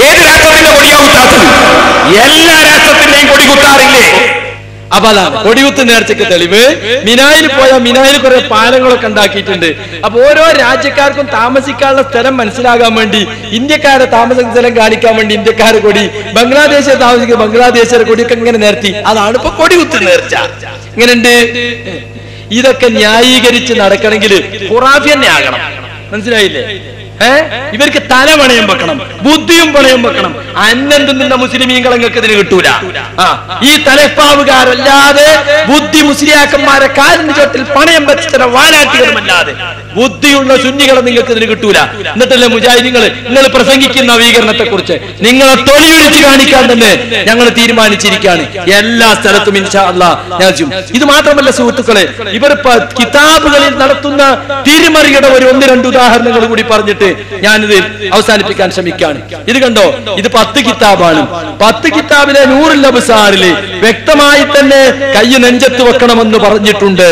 ഏത് രാഷ്ട്രത്തിന്റെ കൊടിയാ കുത്താത്തത്? എല്ലാ രാഷ്ട്രത്തിന്റെയും കൊടി കുത്താറില്ലേ? അപ്പൊ അതാണ് കൊടികുത്ത് നേർച്ചയ്ക്ക് തെളിവ്. മിനായിൽ പോയ മിനായിൽ കുറെ പാലങ്ങളൊക്കെ ഉണ്ടാക്കിയിട്ടുണ്ട്. അപ്പൊ ഓരോ രാജ്യക്കാർക്കും താമസിക്കാനുള്ള സ്ഥലം മനസ്സിലാകാൻ വേണ്ടി ഇന്ത്യക്കാരെ താമസ സ്ഥലം കാണിക്കാൻ വേണ്ടി ഇന്ത്യക്കാരെ കൊടി ബംഗ്ലാദേശിൽ താമസിക്കുന്ന ബംഗ്ലാദേശിലെ കൊടിയൊക്കെ ഇങ്ങനെ നേർത്തി അതാണ് ഇപ്പൊ കൊടികുത്ത് നേർച്ച. ഇങ്ങനെയുണ്ട് ഇതൊക്കെ ന്യായീകരിച്ച് നടക്കണമെങ്കിൽ ഖുറാഫി തന്നെ ആകണം മനസ്സിലായില്ലേ? ഏഹ് ഇവർക്ക് തല പണയം വെക്കണം ബുദ്ധിയും പണയം വെക്കണം. അന്നെന്ത് മുസ്ലിമീങ്ങൾ നിങ്ങൾക്ക് ഇതിന് കിട്ടൂല. ആ ഈ തലപ്പാവുകാരല്ലാതെ ബുദ്ധി മുസ്ലിയാക്കന്മാരെ കാലിന് ചോട്ടിൽ പണയം വെച്ച ചില വാലാട്ടികളുമല്ലാതെ ബുദ്ധിയുള്ള സുന്നികളെ നിങ്ങൾക്ക് ഇതിന് കിട്ടൂല. എന്നിട്ടല്ലേ മുജാഹിദിങ്ങൾ നിങ്ങൾ പ്രസംഗിക്കുന്ന നവീകരണത്തെ കുറിച്ച് നിങ്ങളെ തൊലിയൊഴിച്ച് കാണിക്കാൻ തന്നെ ഞങ്ങൾ തീരുമാനിച്ചിരിക്കുകയാണ്. എല്ലാ സ്ഥലത്തും ഇൻഷാ ഞാൻ ചെയ്യും. ഇത് മാത്രമല്ല സുഹൃത്തുക്കളെ ഇവർ കിതാബുകളിൽ നടത്തുന്ന തിരിമറിയുടെ ഒരു ഒന്ന് രണ്ട് ഉദാഹരണങ്ങൾ കൂടി പറഞ്ഞിട്ട് ഞാനിത് അവസാനിപ്പിക്കാൻ ശ്രമിക്കുകയാണ്. ഇത് കണ്ടോ? ഇത് പത്ത് കിതാബാണ്. പത്ത് കിതാബിലെ നൂറിൽ അബുസാറിൽ വ്യക്തമായി തന്നെ കൈ നെഞ്ചത്ത് വെക്കണമെന്ന് പറഞ്ഞിട്ടുണ്ട്.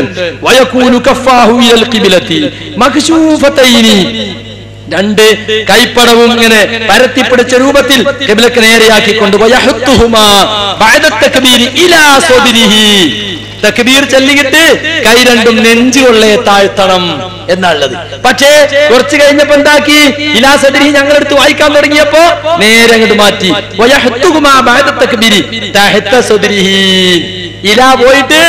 രണ്ട് കൈപ്പടവും ഇങ്ങനെ പരത്തിപ്പിടിച്ച രൂപത്തിൽ ഇലാ നേരെയാക്കിക്കൊണ്ട് തക്ബീർ ചൊല്ലിയിട്ട് കൈ രണ്ടും നെഞ്ചുകൊള്ളെ താഴ്ത്തണം എന്നുള്ളത് പക്ഷേ കുറച്ച് കഴിഞ്ഞപ്പോ എന്താക്കി? ഇലാ സദരി ഞങ്ങൾ എടുത്ത് വായിക്കാൻ തുടങ്ങിയപ്പോ നേരെ അങ്ങോട്ട് മാറ്റി. തക്ബീരി. ഇല പോയിട്ട്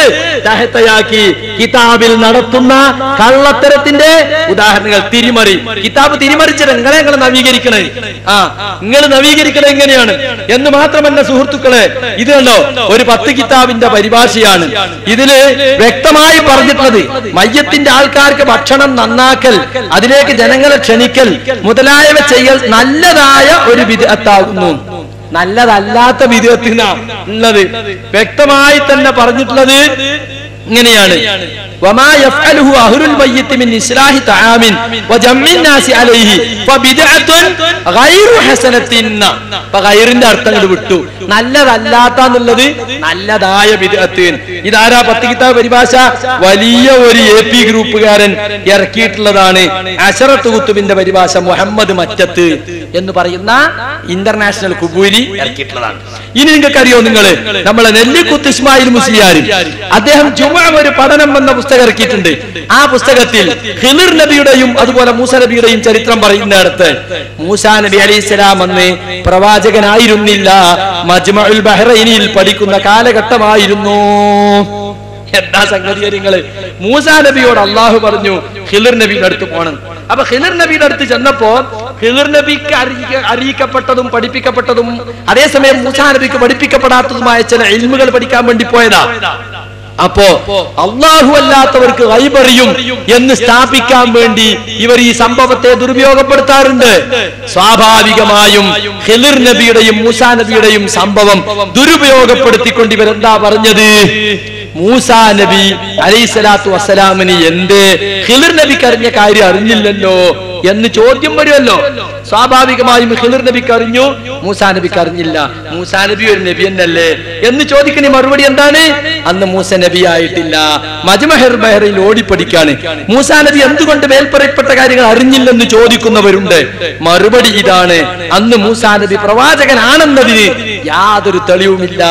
തഹത്തയാക്കി കിതാബിൽ നടത്തുന്ന കള്ളത്തരത്തിന്റെ ഉദാഹരണങ്ങൾ തിരിമറി. കിതാബ് തിരിമറിച്ചത് നിങ്ങളെ നവീകരിക്കണേ. ആ നിങ്ങൾ നവീകരിക്കണേ എങ്ങനെയാണ്? എന്ന് മാത്രമല്ല സുഹൃത്തുക്കളെ ഇത് കണ്ടോ? ഒരു പത്ത് കിതാബിന്റെ പരിഭാഷയാണ്. ഇതിൽ വ്യക്തമായി പറഞ്ഞിട്ടുള്ളത് മയ്യത്തിന്റെ ആൾക്കാർക്ക് ഭക്ഷണം നന്നാക്കൽ അതിലേക്ക് ജനങ്ങളെ ക്ഷണിക്കൽ മുതലായവ ചെയ്യൽ നല്ലതായ ഒരു വിധത്താകുന്നു നല്ലതല്ലാത്ത വിധത്തിന ഉള്ളത്. വ്യക്തമായി തന്നെ പറഞ്ഞിട്ടുള്ളത് ഇങ്ങനെയാണ്. وما يفعله أهل الميت من إصلاح طعام وجمع الناس عليه فبدعة غير حسنة അപ്പൊ ഗൈറിന്റെ അർത്ഥം ഇങ്ങട് വിട്ടു നല്ലതല്ലാത്ത എന്നുള്ളത് നല്ലതായ വിദഗ്ധൻ ഇതാരാ പത്ത് കിതാബ് പരിഭാഷ വലിയ ഒരു എ പി ഗ്രൂപ്പുകാരൻ ഇറക്കിയിട്ടുള്ളതാണ് അഷറത്ത് കുത്തുബിന്റെ പരിഭാഷ മുഹമ്മദ് മറ്റത്ത് എന്ന് പറയുന്ന ഇന്റർനാഷണൽ കുബൂരി ഇറക്കിയിട്ടുള്ളതാണ് ഇനി നിങ്ങൾക്ക് അറിയോ നിങ്ങള് നമ്മളെ നെല്ലിക്കുത്ത് ഇസ്മായിൽ മുസ്ലിയാരും അദ്ദേഹം ജുമ ജുമ ഒരു പഠനം എന്ന പുസ്തകം ഇറക്കിയിട്ടുണ്ട്. ആ പുസ്തകത്തിൽ ഹിമിർ നബിയുടെയും അതുപോലെ മൂസ നബിയുടെയും ചരിത്രം പറയുന്നിടത്ത് മൂസ നബി അലി ഇസ്ലാം അന്ന് പ്രവാചകനായിരുന്നില്ല. മജ്മഉൽ ബഹ്റൈനിൽ പഠിക്കുന്ന കാലഘട്ടമായിരുന്നു. എന്താ സംഗതി കാര്യങ്ങൾ മൂസാ നബിയോട് അള്ളാഹു പറഞ്ഞു ഹിലിർ നബിയുടെ അടുത്ത് പോകണം അപ്പൊ ഹിലിർ നബിയുടെ അടുത്ത് ചെന്നപ്പോ ഹിലിർ നബിക്ക് അറിയിക്ക- അറിയിക്കപ്പെട്ടതും പഠിപ്പിക്കപ്പെട്ടതും അതേസമയം മൂസാ നബിക്ക് പഠിപ്പിക്കപ്പെടാത്തതുമായ ചില ഇൽമുകൾ പഠിക്കാൻ വേണ്ടി പോയതാ. അപ്പോ അള്ളാഹു അല്ലാത്തവർക്ക് വൈബറിയും എന്ന് സ്ഥാപിക്കാൻ വേണ്ടി ഇവർ ഈ സംഭവത്തെ ദുരുപയോഗപ്പെടുത്താറുണ്ട്. സ്വാഭാവികമായും ഹിലിർ നബിയുടെയും മൂസാ നബിയുടെയും സംഭവം ദുരുപയോഗപ്പെടുത്തിക്കൊണ്ട് ഇവരെന്താ പറഞ്ഞത്? മൂസാ നബി അലൈഹിസ്സലാത്തു വസ്സലാമിന് എന്ത്? ഹിലിർ നബിക്ക് അറിഞ്ഞ കാര്യം അറിഞ്ഞില്ലല്ലോ എന്ന് ചോദ്യം വരുമല്ലോ. സ്വാഭാവികമായും ഹിദർ നബിക്ക് അറിഞ്ഞു മൂസാ നബിക്ക് അറിഞ്ഞില്ല. മൂസാ നബി ഒരു നബി എന്നല്ലേ? എന്ന് ചോദിക്കുന്ന മറുപടി എന്താണ്? അന്ന് മൂസ നബി ആയിട്ടില്ല. മജ്മഹർ ബഹറിൽ ഓടിപ്പടിക്കാണ്. മൂസാ നബി എന്തുകൊണ്ട് മേൽപ്പറയപ്പെട്ട കാര്യങ്ങൾ അറിഞ്ഞില്ലെന്ന് ചോദിക്കുന്നവരുണ്ട്. മറുപടി ഇതാണ്. അന്ന് മൂസാ നബി പ്രവാചകനാണെന്നതിന് യാതൊരു തെളിവുമില്ല.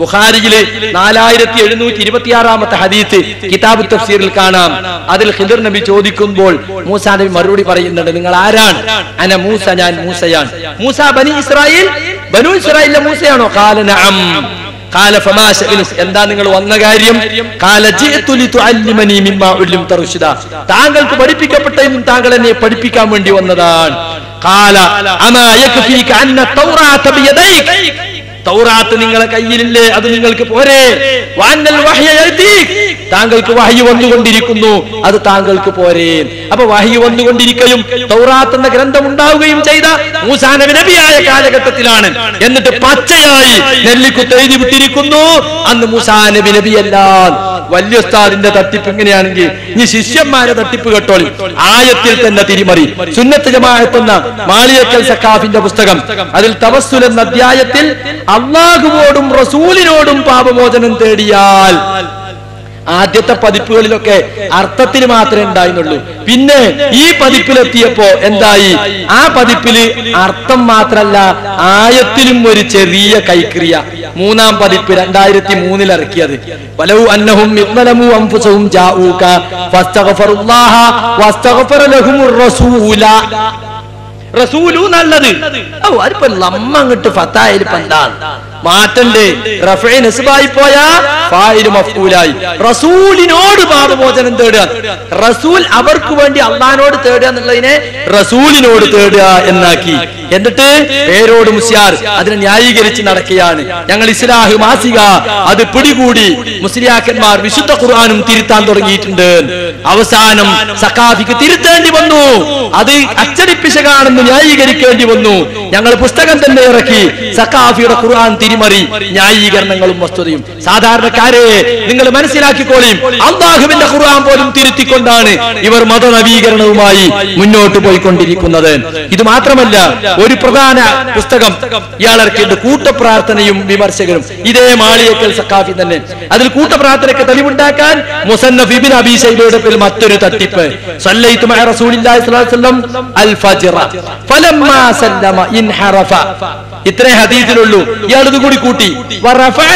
ബുഖാരിയിൽ നാലായിരത്തി എഴുന്നൂറ്റി ഇരുപത്തി ആറാമത്തെ ഹദീസ് കിതാബ് തഫ്സീറിൽ കാണാം. അതിൽ ഹിദർ നബി ചോദിക്കുമ്പോൾ മൂസ നബി മറുപടി പറയുന്നുണ്ട് നിങ്ങൾ ആരാണ്? അന മൂസ ഞാൻ മൂസയാണ്. മൂസ ബനി ഇസ്രായേൽ? ബനു ഇസ്രായേലിലെ മൂസയാണോ? കാലന ശഅനുസ് എന്താ നിങ്ങൾ വന്ന കാര്യം? താങ്കൾക്ക് പഠിപ്പിക്കപ്പെട്ടതും താങ്കൾ എന്നെ പഠിപ്പിക്കാൻ വേണ്ടി വന്നതാണ്. തൗറാത്ത് നിങ്ങളെ കയ്യിലില്ലേ അത് നിങ്ങൾക്ക് പോരെ. താങ്കൾക്ക് വഹി വന്നുകൊണ്ടിരിക്കുന്നു അത് താങ്കൾക്ക് പോരെ. അപ്പൊ വഹി വന്നുകൊണ്ടിരിക്കുകയും തൗറാത്ത് എന്ന ഗ്രന്ഥം ഉണ്ടാവുകയും ചെയ്ത മൂസാ നബി നബിയായ കാലഘട്ടത്തിലാണ്. എന്നിട്ട് പച്ചയായി നെല്ലിക്കുത്ത് എഴുതി വിട്ടിരിക്കുന്നു. അന്ന് മൂസാ നബി നബിയല്ല. വലിയ ഉസ്താദിന്റെ തട്ടിപ്പ് ഇങ്ങനെയാണെങ്കിൽ ഇനി ശിഷ്യന്മാരെ തട്ടിപ്പ് കേട്ടോളി. ആയത്തിൽ തന്നെ തിരിമറി. സുന്നത്ത് ജമാഅത്ത് എന്ന മാളിയക്കൽ സക്കാഫിന്റെ പുസ്തകം. അതിൽ തവസ്സുൽ എന്ന അധ്യായത്തിൽ അള്ളാഹുവോടും റസൂലിനോടും പാപമോചനം തേടിയാൽ ആദ്യത്തെ പതിപ്പുകളിലൊക്കെ അർത്ഥത്തിൽ മാത്രമേ ഉണ്ടായിരുന്നുള്ളൂ. പിന്നെ ഈ പതിപ്പിലെത്തിയപ്പോ എന്തായി? ആ പതിപ്പിൽ അർത്ഥം മാത്രല്ല ആയത്തിലും ഒരു ചെറിയ കൈക്രിയ. മൂന്നാം പതിപ്പ് രണ്ടായിരത്തി മൂന്നിൽ ഇറക്കിയത്. വലവു അന്നഹും ഫസ്തഗ്ഫറുല്ലാഹ റസൂല. റസൂലു നല്ലത്. അതിപ്പോ നമ്മ അങ്ങോട്ട് ഫത്തായാലും എന്താണ്? മാറ്റണ്ട്. പോയാ റസൂലിനോട് പാപമോചനം തേടുക. റസൂൽ അവർക്ക് വേണ്ടി അള്ളഹാനോട് തേടുക എന്നുള്ളതിനെ റസൂലിനോട് തേടുക എന്നാക്കി. എന്നിട്ട് പേരോട് മുസ്യാർ അതിനെ ന്യായീകരിച്ച് നടക്കുകയാണ്. ഞങ്ങൾ ഇസ്ലാഹ് മാസിക അത് പിടികൂടി മുസ്ലിയാക്കന്മാർ വിശുദ്ധ ഖുർആാനും തിരുത്താൻ തുടങ്ങിയിട്ടുണ്ട്. അവസാനം സഖാഫിക്ക് തിരുത്തേണ്ടി വന്നു. അത് അച്ചടിപ്പിശകാണെന്ന് ന്യായീകരിക്കേണ്ടി വന്നു. ഞങ്ങൾ പുസ്തകം തന്നെ ഇറക്കി. സഖാഫിയുടെ ഖുർആൻ തിരിമറി ന്യായീകരണങ്ങളും വസ്തുതയും. സാധാരണക്കാരെ നിങ്ങൾ മനസ്സിലാക്കിക്കോളിയും അള്ളാഹുവിന്റെ ഖുർആൻ പോലും തിരുത്തിക്കൊണ്ടാണ് ഇവർ മത നവീകരണവുമായി മുന്നോട്ട് പോയിക്കൊണ്ടിരിക്കുന്നത്. ഇത് മാത്രമല്ല ഒരു പ്രധാന പുസ്തകം ഇയാൾ ഇറക്കിയിട്ട് കൂട്ടപ്രാർത്ഥനയും വിമർശകരും. ഇതേ മാളിയക്കൽ സക്കാഫി തന്നെ. അതിൽ കൂട്ടപ്രാർത്ഥനയ്ക്ക് തെളിവുണ്ടാക്കാൻ മുസന്നഫ് ഇബിൻ അബി ശൈബയുടെ പേരിൽ മറ്റൊരു തട്ടിപ്പ്. ഇത്രേ ഹദീസിലുള്ളൂ. ഇയാൾ കൂടി കൂട്ടി. വറഫഅ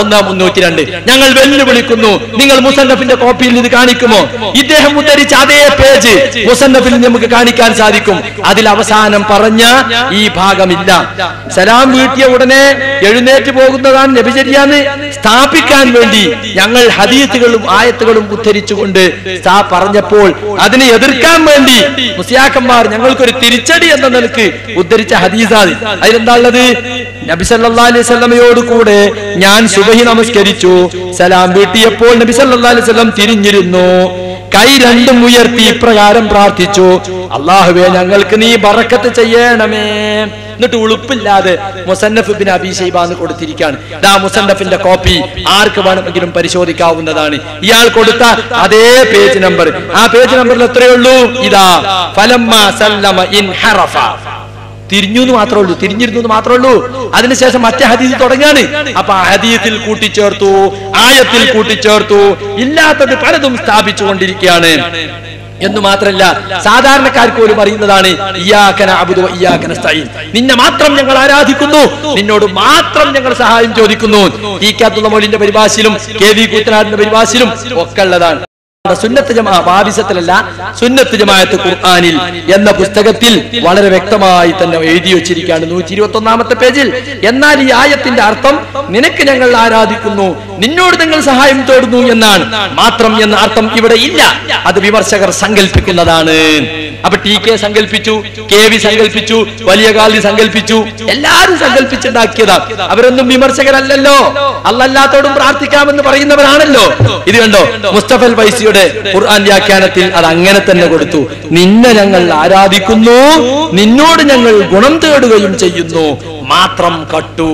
ഒന്നാം മുന്നൂറ്റി രണ്ട് ഞങ്ങൾ വെല്ലുവിളിക്കുന്നു. നിങ്ങൾ മുസന്നഫിന്റെ കോപ്പിയിൽ ഇത് കാണിക്കുമോ? ഇദ്ദേഹം ഉദ്ധരിച്ച അതേ പേജ് മുസന്നഫിൽ നമുക്ക് കാണിക്കാൻ സാധിക്കും. അതിൽ അവസാനം പറഞ്ഞ ഈ ഭാഗമില്ല. സലാം വീട്ടിയ ഉടനെ എഴുന്നേറ്റ് പോകുന്നതാണ് നബിചര്യാന്ന് സ്ഥാപിക്കാൻ വേണ്ടി ഞങ്ങൾ ഹദീസുകളും ആയത്തുകളും ഉദ്ധരിച്ചുകൊണ്ട് പറഞ്ഞപ്പോൾ അതിനെ എതിർക്കാൻ വേണ്ടി മുസ്യാക്കന്മാർ ഞങ്ങൾക്കൊരു തിരിച്ചടി എന്ന നിലയ്ക്ക് ഉദ്ധരിച്ച ഹദീസാണ്. അതിലെന്താ ഉള്ളത്? നബി സല്ലല്ലാഹു അലൈഹി വസല്ലമയോട് കൂടെ ഞാൻ സുബഹി നമസ്കരിച്ചു. സലാം വീട്ടിയപ്പോൾ നബി സല്ലല്ലാഹു അലൈഹി വസല്ലം തിരിഞ്ഞിരുന്നു. കൈ രണ്ടും ഉയർത്തി ഇപ്രകാരം പ്രാർത്ഥിച്ചു. അള്ളാഹുവേ ഞങ്ങൾക്ക് നീ ബറക്കത്ത് ചെയ്യണമേ. എന്നിട്ട് ഉളുപ്പില്ലാതെ മുസന്നഫ് ബിൻ അബീ ഷൈബ എന്ന് കൊടുത്തിരിക്കുകയാണ് ഇതാ മുസന്നഫിന്റെ കോപ്പി. ആർക്ക് വേണമെങ്കിലും പരിശോധിക്കാവുന്നതാണ്. ഇയാൾ കൊടുത്ത അതേ പേജ് നമ്പർ. ആ പേജ് നമ്പറിൽ എത്രയുള്ളൂ? ഇതാ ഫലമ്മ സല്ലമ ഇൻ ഹറഫ. തിരിഞ്ഞു എന്ന് മാത്രമേ ഉള്ളൂ തിരിഞ്ഞിരുന്നു എന്ന് മാത്രമേ ഉള്ളൂ. അതിനുശേഷം മറ്റേ ഹദീസ് തുടങ്ങാണ്. അപ്പൊ ഹദീസിൽ കൂട്ടിച്ചേർത്തു ആയത്തിൽ കൂട്ടിച്ചേർത്തു ഇല്ലാത്തത് പലതും സ്ഥാപിച്ചു കൊണ്ടിരിക്കുകയാണ് എന്ന് മാത്രമല്ല സാധാരണക്കാർക്ക് പോലും അറിയുന്നതാണ് നിന്നെ മാത്രം ഞങ്ങൾ ആരാധിക്കുന്നു നിന്നോട് മാത്രം ഞങ്ങൾ സഹായം ചോദിക്കുന്നു. ഈ കാത്തുള്ള മൊഴിന്റെ പരിഭാഷയിലും കെ വി കൂത്തനാടിന്റെ പരിഭാഷയിലും ഒക്കെ ഉള്ളതാണ്. സുന്നത്ത് ജമാ ഭാവിസത്തിലല്ല സുന്നത്ത് ജമാഅത്ത് ഖുർആനിൽ എന്ന പുസ്തകത്തിൽ വളരെ വ്യക്തമായി തന്നെ എഴുതി വെച്ചിരിക്കുകയാണ് നൂറ്റി ഇരുപത്തി ഒന്നാമത്തെ പേജിൽ. എന്നാൽ ഈ ആയത്തിന്റെ അർത്ഥം നിനക്ക് ഞങ്ങൾ ആരാധിക്കുന്നു നിന്നോട് നിങ്ങൾ സഹായം തേടുന്നു എന്നാണ്. മാത്രം എന്ന അർത്ഥം ഇവിടെ ഇല്ല. അത് വിമർശകർ സങ്കല്പിക്കുന്നതാണ് അപ്പൊ ടി കെ സങ്കല്പിച്ചു കെ വി സങ്കല്പിച്ചു വലിയ കാലി സങ്കല്പിച്ചു എല്ലാരും സങ്കല്പിച്ചുണ്ടാക്കിയതാ അവരൊന്നും വിമർശകരല്ലല്ലോ. അല്ലല്ലാത്തോടും പ്രാർത്ഥിക്കാമെന്ന് പറയുന്നവരാണല്ലോ. ഇത് കണ്ടോ? മുസ്തഫൽ വൈസിയുടെ ഖുർആൻ വ്യാഖ്യാനത്തിൽ അത് അങ്ങനെ തന്നെ കൊടുത്തു. നിന്നെ ഞങ്ങൾ ആരാധിക്കുന്നു നിന്നോട് ഞങ്ങൾ ഗുണം തേടുകയും ചെയ്യുന്നു. മാത്രം കട്ടു.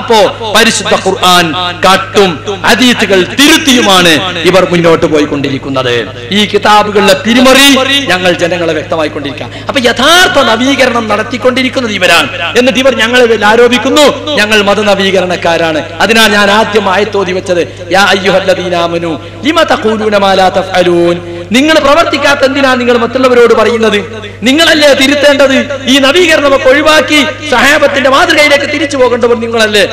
അപ്പോ പരിശുദ്ധ ഖുർആൻ കട്ടും അതീത്തുകൾ തിരുത്തിയുമാണ് ഇവർ മുന്നോട്ട് പോയിക്കൊണ്ടിരിക്കുന്നത്. ഈ കിതാബുകളിലെ തിരിമറി ഞങ്ങൾ ജനങ്ങളെ വ്യക്തമായിക്കൊണ്ടിരിക്കാം. അപ്പൊ യഥാർത്ഥ നവീകരണം നടത്തിക്കൊണ്ടിരിക്കുന്നത് ഇവരാണ്. എന്നിട്ട് ഇവർ ഞങ്ങളെ മേൽ ആരോപിക്കുന്നു ഞങ്ങൾ മത നവീകരണക്കാരാണ് അതിനാൽ ഞാൻ ആദ്യം ആയത്തോതി വെച്ചത് യാ അയ്യുഹല്ലദീനാമനു നിങ്ങൾ പ്രവർത്തിക്കാത്ത എന്തിനാ നിങ്ങൾ മറ്റുള്ളവരോട് പറയുന്നത്? നിങ്ങളല്ലേ തിരുത്തേണ്ടത്? ഈ നവീകരണമൊക്കെ ഒഴിവാക്കി സഹാബത്തിന്റെ മാതൃകയിലേക്ക് തിരിച്ചു പോകേണ്ടവർ നിങ്ങളല്ലേ?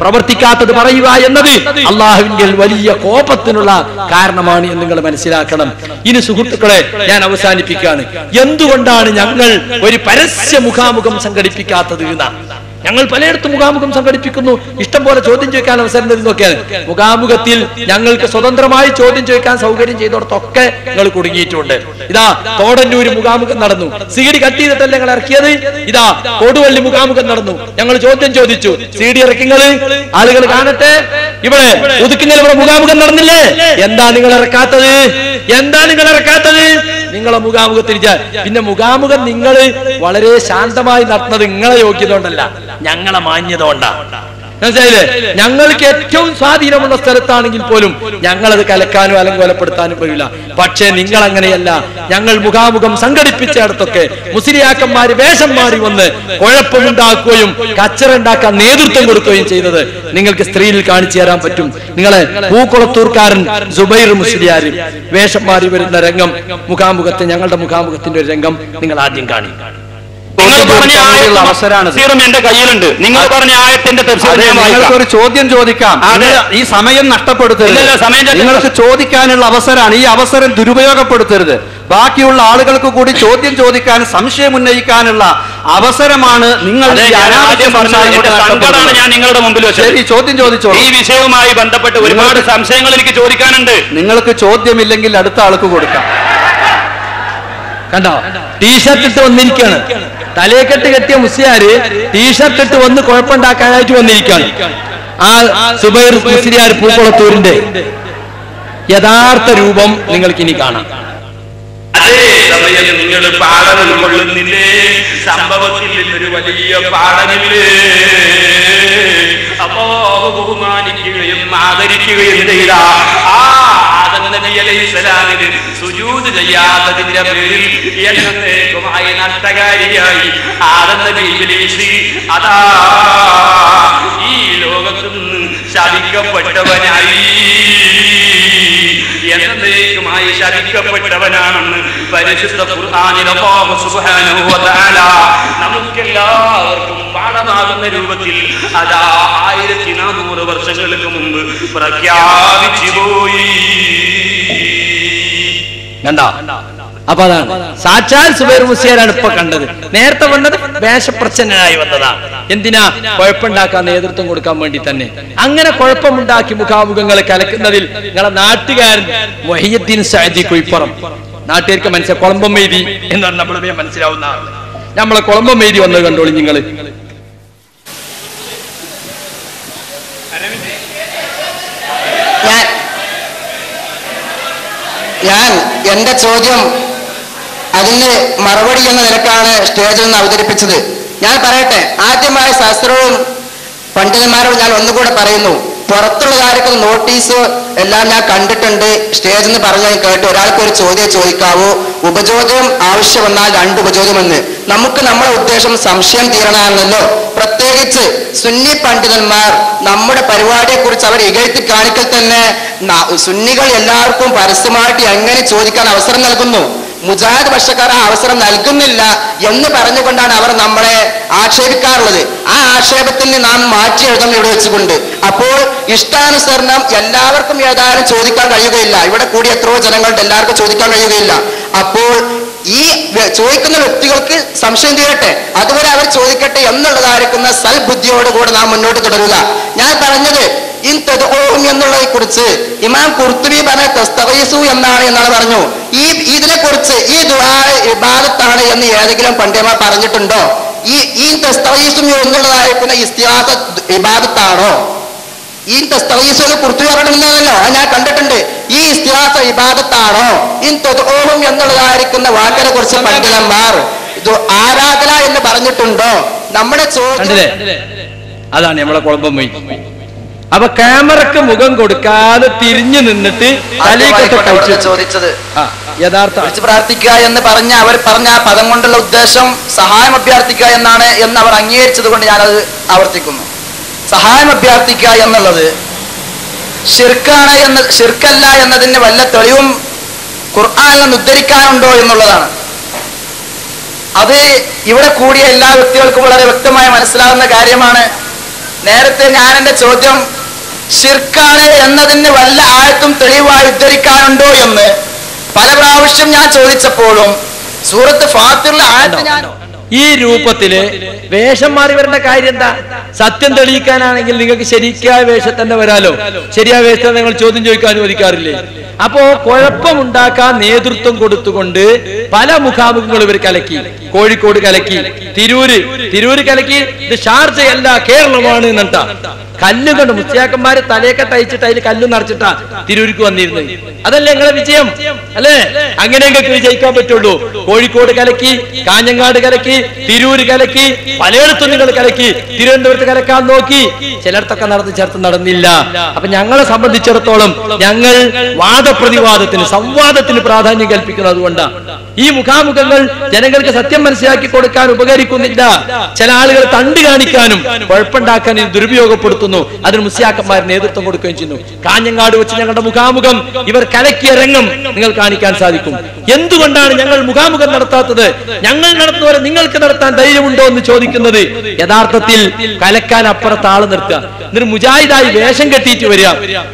പ്രവർത്തിക്കാത്തത് പറയുക എന്നത് അള്ളാഹുവിന്റെ വലിയ കോപത്തിനുള്ള കാരണമാണ് എന്ന് നിങ്ങൾ മനസ്സിലാക്കണം. ഇനി സുഹൃത്തുക്കളെ ഞാൻ അവസാനിപ്പിക്കുകയാണ്. എന്തുകൊണ്ടാണ് ഞങ്ങൾ ഒരു പരസ്യ മുഖാമുഖം സംഘടിപ്പിക്കാത്തത് എന്നാണ്? ഞങ്ങൾ പലയിടത്തും മുഖാമുഖം സംഘടിപ്പിക്കുന്നു. ഇഷ്ടം പോലെ ചോദ്യം ചോദിക്കാൻ അവസരം തരുന്നൊക്കെയാണ് മുഖാമുഖത്തിൽ ഞങ്ങൾക്ക് സ്വതന്ത്രമായി ചോദ്യം ചോദിക്കാൻ സൗകര്യം ചെയ്തോടത്തൊക്കെ നിങ്ങൾ കുടുങ്ങിയിട്ടുണ്ട്. ഇതാ തോടന്നൂര് മുഖാമുഖം നടന്നു. സി ഡി കട്ട് ചെയ്തിട്ടല്ലേ ഞങ്ങൾ ഇറക്കിയത്? ഇതാ കൊടുവള്ളി മുഖാമുഖം നടന്നു. ഞങ്ങൾ ചോദ്യം ചോദിച്ചു. സി ഡി ഇറക്കിങ്ങൾ ആളുകൾ കാണട്ടെ. ഇവിടെ ഒതുക്കിങ്ങൾ ഇവിടെ മുഖാമുഖം നടന്നില്ലേ? എന്താ നിങ്ങൾ ഇറക്കാത്തത്? എന്താ നിങ്ങൾ ഇറക്കാത്തത്? നിങ്ങളെ മുഖാമുഖത്തിൽ. പിന്നെ മുഖാമുഖം നിങ്ങൾ വളരെ ശാന്തമായി നടത്തുന്നത് നിങ്ങളെ യോഗ്യത കൊണ്ടല്ല ഞങ്ങളെ മാന്യത കൊണ്ടാണ് മനസ്സിലായില്ലേ? ഞങ്ങൾക്ക് ഏറ്റവും സ്വാധീനമുള്ള സ്ഥലത്താണെങ്കിൽ പോലും ഞങ്ങളത് കലക്കാനോ അലങ്കോലപ്പെടുത്താനും പോയില്ല പക്ഷേ നിങ്ങൾ അങ്ങനെയല്ല ഞങ്ങൾ മുഖാമുഖം സംഘടിപ്പിച്ചിടത്തൊക്കെ മുസ്ലിയാക്കന്മാര് വേഷം മാറി വന്ന് കുഴപ്പമുണ്ടാക്കുകയും കച്ചറുണ്ടാക്കാൻ നേതൃത്വം കൊടുക്കുകയും ചെയ്തത് നിങ്ങൾക്ക് സ്ത്രീയിൽ കാണിച്ചു തരാൻ പറ്റും. നിങ്ങളെ പൂക്കുളത്തൂർക്കാരൻ സുബൈർ മുസ്ലിയാർ വേഷം മാറി വരുന്ന രംഗം മുഖാമുഖത്തെ ഞങ്ങളുടെ മുഖാമുഖത്തിന്റെ ഒരു രംഗം നിങ്ങൾ ആദ്യം കാണി. നിങ്ങൾ പറഞ്ഞ അവസരമാണ്. എന്റെ കയ്യിലുണ്ട്. നിങ്ങൾ പറഞ്ഞ ആയത്തിന്റെ ഒരു ചോദ്യം ചോദിക്കാം. ഈ സമയം നഷ്ടപ്പെടുത്തരുത്. നിങ്ങൾക്ക് ചോദിക്കാനുള്ള അവസരമാണ്. ഈ അവസരം ദുരുപയോഗപ്പെടുത്തരുത്. ബാക്കിയുള്ള ആളുകൾക്ക് കൂടി ചോദ്യം ചോദിക്കാൻ സംശയം ഉന്നയിക്കാനുള്ള അവസരമാണ് നിങ്ങൾ ഞാൻ നിങ്ങളുടെ മുമ്പിൽ ശരി ചോദ്യം ചോദിച്ചോ ഈ വിഷയവുമായി ബന്ധപ്പെട്ട് ഒരുപാട് സംശയങ്ങൾ എനിക്ക് ചോദിക്കാനുണ്ട്. നിങ്ങൾക്ക് ചോദ്യമില്ലെങ്കിൽ അടുത്ത ആൾക്ക് കൊടുക്കാം. കണ്ടോ? ടീഷർട്ട് ഇട്ട് വന്നിരിക്കുകയാണ്. തലയെക്കെട്ട് കെട്ടിയ മുസ്ലിയാര് ടീഷർട്ട് ഇട്ട് വന്ന് കുഴപ്പമുണ്ടാക്കാനായിട്ട് വന്നിരിക്കുകയാണ്. ആ സുബൈർ മുസ്ലിയാർ പൂക്കുളത്തൂരിന്റെ യഥാർത്ഥ രൂപം നിങ്ങൾക്ക് ഇനി കാണാം. അതേ സമയം നിങ്ങൾ പാഠം ഉൾക്കൊള്ളുന്നില്ലേ സംഭവത്തിൽ നിന്നൊരു വലിയ പാഠമില്ലേ അപ്പോ ബഹുമാനിക്കുകയും ആദരിക്കുകയും ചെയ്ത ആ നബി അലൈഹി സ്വലാമിന് സുജൂദ് ചെയ്യാത്തതിന്റെ പേരിൽ എന്നേക്കുമായി നഷ്ടകാരിയായി ആദം നബി ഇബ്ലീസ്. അതാ ഈ ലോകത്തു നിന്ന് ശപിക്കപ്പെട്ടവനായി എന്നേക്കുമായി ശപിക്കപ്പെട്ടവനാണെന്ന് പരിശുദ്ധ നമുക്കെല്ലാവർക്കും പാഠമാകുന്ന രൂപത്തിൽ അതാ ആയിരത്തി നാനൂറ് വർഷങ്ങൾക്ക് മുമ്പ് പ്രഖ്യാപിച്ചു പോയി കണ്ടോ? അപ്പൊ അതാണ്. സാക്ഷാൽ സുബൈർ മുസ്ലിയാരാണ് ഇപ്പൊ കണ്ടത്. നേരത്തെ വന്നത് വേഷപ്രച്ഛന്നനായി വന്നതാണ് എന്തിനാ? കുഴപ്പമുണ്ടാക്കാൻ നേതൃത്വം കൊടുക്കാൻ വേണ്ടി തന്നെ. അങ്ങനെ കുഴപ്പമുണ്ടാക്കി മുഖാമുഖങ്ങളെ കലക്കുന്നതിൽ നിങ്ങളെ നാട്ടുകാരൻ മൊഹിയദ്ദീൻ സാജി കുഴിപ്പുറം. നാട്ടുകാർക്ക് മനസ്സിലായി കൊളമ്പം മെയ്തി എന്ന് നമ്മളെ മനസ്സിലാവുന്ന ആൾ. നമ്മളെ കൊളമ്പം മെയ്തി വന്നത് കണ്ടോളി നിങ്ങൾ. ഞാൻ എന്റെ ചോദ്യം അതിന് മറുപടി എന്ന നിലക്കാണ് സ്റ്റേജിൽ നിന്ന് അവതരിപ്പിച്ചത്. ഞാൻ പറയട്ടെ ആദ്യമായി ശാസ്ത്രവും പണ്ഡിതന്മാരോട് ഞാൻ ഒന്നുകൂടെ പറയുന്നു. പുറത്തുള്ള കാര്യങ്ങൾ നോട്ടീസ് എല്ലാം ഞാൻ കണ്ടിട്ടുണ്ട്. സ്റ്റേജിൽ നിന്ന് പറഞ്ഞു കേട്ട്. ഒരാൾക്ക് ഒരു ചോദ്യം ചോദിക്കാവൂ. ഉപചോദ്യം ആവശ്യം വന്നാൽ രണ്ട് ഉപചോദ്യം എന്ന് നമുക്ക് നമ്മുടെ ഉദ്ദേശം സംശയം തീരണമാണല്ലോ പ്രത്യേകിച്ച് സുന്നി പണ്ഡിതന്മാർ നമ്മുടെ പരിപാടിയെ കുറിച്ച് അവർ ഇകഴ്ത്തി കാണിക്കൽ തന്നെ സുന്നികൾ എല്ലാവർക്കും പരസ്യമായിട്ട് എങ്ങനെ ചോദിക്കാൻ അവസരം നൽകുന്നു? മുജാഹിദ് പക്ഷക്കാർ ആ അവസരം നൽകുന്നില്ല എന്ന് പറഞ്ഞുകൊണ്ടാണ് അവർ നമ്മളെ ആക്ഷേപിക്കാറുള്ളത്. ആ ആക്ഷേപത്തിന് നാം മാറ്റി എഴുതണം ഇവിടെ വെച്ചുകൊണ്ട്. അപ്പോൾ ഇഷ്ടാനുസരണം എല്ലാവർക്കും ഏതായാലും ചോദിക്കാൻ കഴിയുകയില്ല. ഇവിടെ കൂടി എത്രയോ ജനങ്ങളുടെ എല്ലാവർക്കും ചോദിക്കാൻ കഴിയുകയില്ല. അപ്പോൾ ഈ ചോദിക്കുന്ന വ്യക്തികൾക്ക് സംശയം തീരട്ടെ. അതുവരെ അവർ ചോദിക്കട്ടെ എന്നുള്ളതായിരിക്കുന്ന സൽബുദ്ധിയോടുകൂടെ നാം മുന്നോട്ട് തുടരുക. ഞാൻ പറഞ്ഞത് എന്നുള്ളതിനെ കുറിച്ച് ഇമാം കുർത്തുബി പറഞ്ഞ എന്നാണ് എന്നാണ് പറഞ്ഞു. ഈ ഇതിനെ കുറിച്ച് ഈ ദുആ ഇബാദത്താണ് എന്ന് ഏതെങ്കിലും പണ്ഡിതമാർ പറഞ്ഞിട്ടുണ്ടോ? ഈ ഈ തസ്തവീസും എന്നുള്ളതായിരിക്കുന്ന ഇസ്തിഹാസ ഇബാദത്താണോ? ഈ തസ്തവീസുകൾ കുറിച്ച് അത് ഞാൻ കണ്ടിട്ടുണ്ട്. ഈ ഇസ്തിഹാസ ഇബാദത്താണോ? ഈ തൊതുഹും എന്നുള്ളതായിരിക്കുന്ന വാക്കിനെ കുറിച്ച് പണ്ഡിതന്മാർ ഇത് ആരാധന എന്ന് പറഞ്ഞിട്ടുണ്ടോ? നമ്മുടെ ചോദ്യം അതാണ് നമ്മളെ കുഴപ്പം. പോയി അപ്പൊ ക്യാമറക്ക് മുഖം കൊടുക്കാതെ തിരിഞ്ഞു നിന്നിട്ട് ചോദിച്ചത് യഥാർത്ഥ പ്രാർത്ഥിക്കുക എന്ന് പറഞ്ഞ അവർ പറഞ്ഞ ആ പദം കൊണ്ടുള്ള ഉദ്ദേശം സഹായം അഭ്യർത്ഥിക്കുക എന്നാണ് എന്ന് അവർ അംഗീകരിച്ചത് കൊണ്ട് ഞാനത് ആവർത്തിക്കുന്നു. സഹായം അഭ്യർത്ഥിക്കുക എന്നുള്ളത് ഷിർക്കാണ് എന്ന് ഷിർക്കല്ല എന്നതിന് വല്ല തെളിവും ഖുർആാനിൽ നിന്ന് ഉദ്ധരിക്കാനുണ്ടോ എന്നുള്ളതാണ്. അത് ഇവിടെ കൂടിയ എല്ലാ വ്യക്തികൾക്കും വളരെ വ്യക്തമായി മനസ്സിലാകുന്ന കാര്യമാണ്. നേരത്തെ ഞാൻ എന്റെ ചോദ്യം ഷിർക്കാണ് എന്നതിന് വല്ല ആഴത്തും തെളിവായി ഉദ്ധരിക്കാനുണ്ടോ എന്ന് പല പ്രാവശ്യം ഞാൻ ചോദിച്ചപ്പോഴും സൂറത്ത് ഫാത്തിറിലെ ആഴത്ത് ഞാൻ ഈ രൂപത്തിൽ വേഷം മാറി വരേണ്ട കാര്യം എന്താ സത്യം തെളിയിക്കാനാണെങ്കിൽ നിങ്ങൾക്ക് ശരിക്കായ വേഷം തന്നെ വരാലോ. ശരിയായ വേഷം നിങ്ങൾ ചോദ്യം ചോദിക്കാൻ അനുവദിക്കാറില്ലേ അപ്പോ കുഴപ്പമുണ്ടാക്കാൻ നേതൃത്വം കൊടുത്തുകൊണ്ട് പല മുഖാമുഖങ്ങളും ഇവർ കലക്കി. കോഴിക്കോട് കലക്കി. തിരൂര്. തിരൂര് കലക്കി. ഇത് ഷാർജയല്ല കേരളമാണ് എന്നിട്ടാ കല്ലും കണ്ടു മുസ്ലിയാക്കന്മാര് തലയൊക്കെ തയ്ച്ചിട്ട് അതിൽ കല്ലും നിറച്ചിട്ടാ തിരൂർക്ക് വന്നിരുന്നത്. അതല്ലേ നിങ്ങളെ വിജയം? അല്ലേ? അങ്ങനെയൊക്കെ വിജയിക്കാൻ പറ്റുള്ളൂ. കോഴിക്കോട് കലക്കി കാഞ്ഞങ്ങാട് കലക്കി തിരൂര് കലക്കി പലയിടത്തും നിങ്ങൾ കലക്കി. തിരുവനന്തപുരത്ത് കലക്കാൻ നോക്കി. ചിലയിടത്തൊക്കെ നടന്ന് ചേർത്ത് നടന്നില്ല. അപ്പൊ ഞങ്ങളെ സംബന്ധിച്ചിടത്തോളം ഞങ്ങൾ വാദപ്രതിവാദത്തിന് സംവാദത്തിന് പ്രാധാന്യം കൽപ്പിക്കുന്നത് അതുകൊണ്ടാണ് ഈ മുഖാമുഖങ്ങൾ ജനങ്ങൾക്ക് സത്യം മനസ്സിലാക്കി കൊടുക്കാൻ ഉപകരിക്കുന്നില്ല. ചില ആളുകൾ തണ്ട് കാണിക്കാനും കുഴപ്പമുണ്ടാക്കാൻ ഇത് ദുരുപയോഗപ്പെടുത്തുന്നു. അതിന് മുസ്ലിയാക്കന്മാർ നേതൃത്വം കൊടുക്കുകയും ചെയ്യുന്നു. കാഞ്ഞങ്ങാട് വെച്ച് ഞങ്ങളുടെ മുഖാമുഖം ഇവർ കലക്കിയ രംഗം നിങ്ങൾ കാണിക്കാൻ സാധിക്കും. എന്തുകൊണ്ടാണ് ഞങ്ങൾ മുഖാമുഖം നടത്താത്തത്? ഞങ്ങൾ നടത്തുന്നവരെ നിങ്ങൾക്ക് നടത്താൻ ധൈര്യമുണ്ടോ എന്ന് ചോദിക്കുന്നത് യഥാർത്ഥത്തിൽ കലക്കാൻ അപ്പുറത്ത് ആൾ നിർത്തുക. എന്നിട്ട് മുജാഹിദായി വേഷം കെട്ടിയിട്ട് വരിക.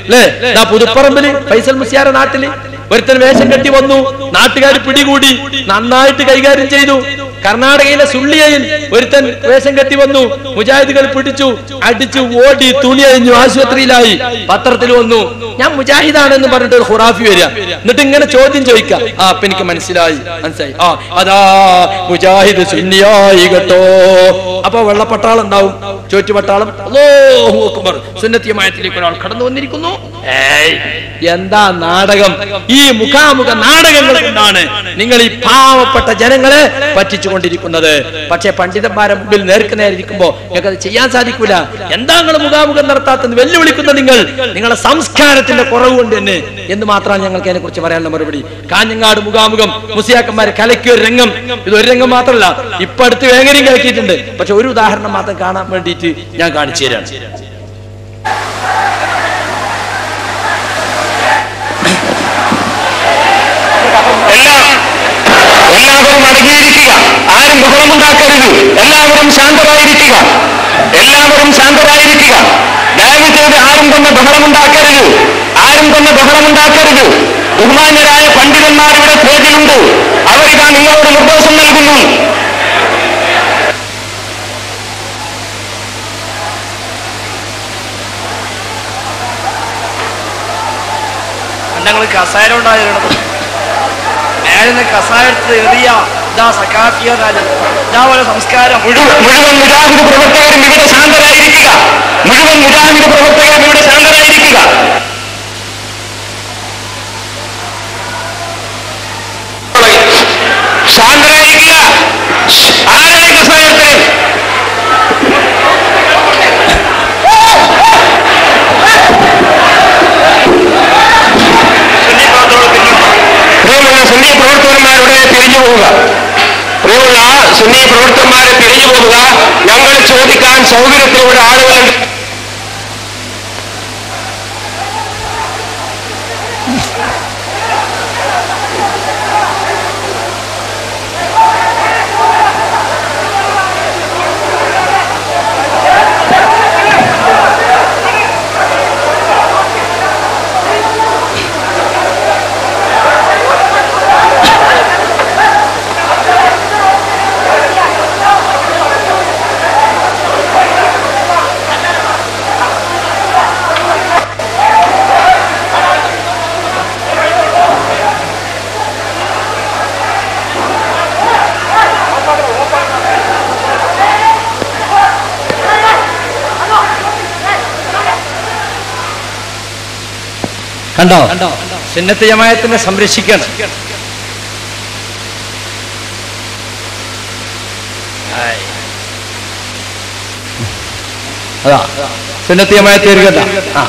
അല്ലേ പുതുപ്പറമ്പിൽ ഫൈസൽ മുസ്യാര നാട്ടിൽ. ഒരുത്തൻ വേഷം കെട്ടി വന്നു. നാട്ടുകാർ പിടികൂടി. നന്നായിട്ട് കൈകാര്യം ചെയ്തു. കർണാടകയിലെ സുള്ളിയയിൽ ഒരുത്തൻ വേഷം കെട്ടി വന്നു. മുജാഹിദുകൾ പിടിച്ചു അടിച്ചു ഓടി തുണി അഴിഞ്ഞു ആശുപത്രിയിലായി. പത്രത്തിൽ വന്നു ഞാൻ മുജാഹിദാണെന്ന് പറഞ്ഞിട്ട് ഒരു ഖുറാഫി വരിക. എന്നിട്ട് ഇങ്ങനെ ചോദ്യം ചോദിക്കാം. ആ അപ്പൊ എനിക്ക് മനസ്സിലായി. മനസ്സിലായി. ആ അതാ മുജാഹിദ് സുന്നിയായി കേട്ടോ. അപ്പൊ വെള്ളപ്പട്ടാളം ഉണ്ടാവും. ചോറ്റുപട്ടാളം സുന്നത്തിയമായത്തിലേക്ക് ഒരാൾ കടന്നു വന്നിരിക്കുന്നു. എന്താ നാടകം? ഈ മുഖാമുഖ നാടകങ്ങൾ കൊണ്ടാണ് നിങ്ങൾ ഈ പാവപ്പെട്ട ജനങ്ങളെ പറ്റിച്ചുകൊണ്ടിരിക്കുന്നത് പക്ഷെ പണ്ഡിതന്മാരെ മുമ്പിൽ നേർക്ക് നേരെ ഞങ്ങൾക്ക് അത് ചെയ്യാൻ സാധിക്കൂല. എന്താ നിങ്ങൾ മുഖാമുഖം നടത്താത്തെന്ന് വെല്ലുവിളിക്കുന്ന നിങ്ങൾ? നിങ്ങളുടെ സംസ്കാരത്തിന്റെ കുറവ് കൊണ്ട് തന്നെ. എന്ന് മാത്രമാണ് ഞങ്ങൾക്ക് അതിനെ കുറിച്ച് പറയാനുള്ള മറുപടി. കാഞ്ഞങ്ങാട് മുഖാമുഖം മുസിയാക്കന്മാരെ കലക്കിയ ഒരു രംഗം. ഇത് ഒരു രംഗം മാത്രമല്ല ഇപ്പൊ അടുത്ത് വേങ്ങരയും കലക്കിയിട്ടുണ്ട്. പക്ഷെ ഒരു ഉദാഹരണം മാത്രം കാണാൻ വേണ്ടിയിട്ട് ഞാൻ കാണിച്ചു തരാം എല്ലാം എല്ലാവരും അടങ്ങിയിരിക്കുക ആരും ബഹളമുണ്ടാക്കരുത്. എല്ലാവരും ശാന്തരായിരിക്കുക. എല്ലാവരും ശാന്തരായിരിക്കുക. ദയവ് ചെയ്ത് ആരും തന്നെ ബഹളമുണ്ടാക്കരുത്. ആരും തന്നെ ബഹളമുണ്ടാക്കരുത്. ബഹുമാന്യരായ പണ്ഡിതന്മാർ ഇവിടെ സ്റ്റേജിലുണ്ട് അവരിതാ നിങ്ങളോട് നിർദ്ദേശം നൽകുന്നു. ഞങ്ങൾ കസാര ഉണ്ടായിരുന്നു മേലിന്ന് കസാര എടുത്ത് ദാ സക്കാഫിയ ദാ പോലെ മുഴുവൻ മുജാഹിദ് പ്രവർത്തകരും ഇവിടെ ശാന്തരായിരിക്കുക. മുഴുവൻ മുജാഹിദ് പ്രവർത്തകരും ഇവിടെ ശാന്തരായിരിക്കുക. ശാന്തരായിരിക്കുക. ആരാണ് കൃഷ്ണയത്തിൽ സുന്നി പ്രവർത്തകന്മാരുടെ തിരിഞ്ഞു പോവുക. പ്രിയമുള്ള സുന്നി പ്രവർത്തകന്മാരെ പിരിഞ്ഞു പോവുക ഞങ്ങൾ ചോദിക്കാൻ സൗകര്യത്തിലൂടെ ആളുകളുണ്ട്. കണ്ടോ? സുന്നത്ത് ജമായത്തിനെ സംരക്ഷിക്കണം. അതാ. സുന്നത്ത് ജമായത്ത് വരികണ്ട ആ.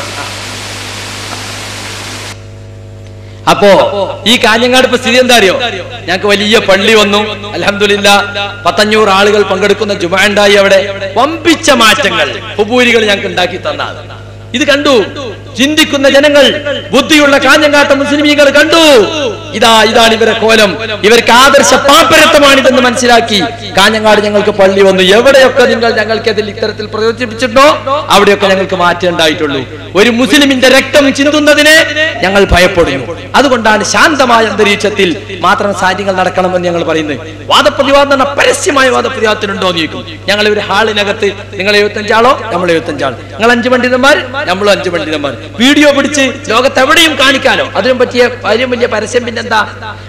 അപ്പോ ഈ കാഞ്ഞങ്ങാട് ഇപ്പൊ സ്ഥിതി എന്താ അറിയോ ഞങ്ങൾക്ക് വലിയ പള്ളി വന്നു. അലഹമില്ല പത്തഞ്ഞൂറ് ആളുകൾ പങ്കെടുക്കുന്ന ജുമാ ഉണ്ടായി അവിടെ. വമ്പിച്ച മാറ്റങ്ങൾ ഉപൂരികൾ ഞങ്ങൾക്ക് ഉണ്ടാക്കി തന്നാൽ ഇത് കണ്ടു. ചിന്തിക്കുന്ന ജനങ്ങൾ ബുദ്ധിയുള്ള കാഞ്ഞങ്ങാട്ട മുസ്ലിമീങ്ങൾ കണ്ടു. ഇതാ ഇതാണ് ഇവരെ കോലം. ഇവർക്ക് ആദർശ പാപ്പരത്വമാണിതെന്ന് മനസ്സിലാക്കി കാഞ്ഞങ്ങാട് ഞങ്ങൾക്ക് പള്ളി വന്നു. എവിടെയൊക്കെ നിങ്ങൾ ഞങ്ങൾക്ക് അതിൽ ഇത്തരത്തിൽ പ്രയോജിപ്പിച്ചിട്ടുണ്ടോ അവിടെയൊക്കെ ഞങ്ങൾക്ക് മാറ്റേണ്ടായിട്ടുള്ളൂ ഒരു മുസ്ലിമിന്റെ രക്തം ചിന്തുന്നതിനെ ഞങ്ങൾ ഭയപ്പെടുന്നു. അതുകൊണ്ടാണ് ശാന്തമായ അന്തരീക്ഷത്തിൽ മാത്രം സാധ്യങ്ങൾ നടക്കണമെന്ന് ഞങ്ങൾ പറയുന്നത്. വാദപ്രതിവാദം എന്ന പരസ്യമായ വാദപ്രതിവാദത്തിനുണ്ടോ ചോദിക്കും. ഞങ്ങൾ ഒരു ഹാളിനകത്ത് നിങ്ങൾ എഴുപത്തഞ്ചാളോ നമ്മൾ എഴുപത്തഞ്ചാൾ നിങ്ങൾ അഞ്ച് പണ്ഡിതന്മാർ? നമ്മളും അഞ്ച് പണ്ഡിതന്മാർ. വീഡിയോ പിടിച്ച് ലോകത്തെവിടെയും കാണിക്കാനോ അതിനും പറ്റിയ അതിനും വലിയ പരസ്യം പിന്നെന്താ?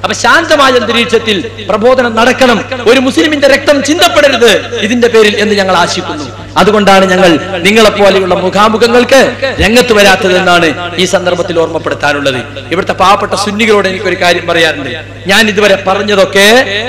അപ്പൊ ശാന്തമായ അന്തരീക്ഷത്തിൽ പ്രബോധനം നടക്കണം. ഒരു മുസ്ലിമിന്റെ രക്തം ചിന്തപ്പെടരുത് ഇതിന്റെ പേരിൽ എന്ന് ഞങ്ങൾ ആശിക്കുന്നു. അതുകൊണ്ടാണ് ഞങ്ങൾ നിങ്ങളെപ്പോലെയുള്ള മുഖാമുഖങ്ങൾക്ക് രംഗത്ത് വരാത്തതെന്നാണ് ഈ സന്ദർഭത്തിൽ ഓർമ്മപ്പെടുത്താനുള്ളത്. ഇവിടുത്തെ പാവപ്പെട്ട സുന്നികളോട് എനിക്കൊരു കാര്യം പറയാറുണ്ട് ഞാൻ ഇതുവരെ പറഞ്ഞതൊക്കെ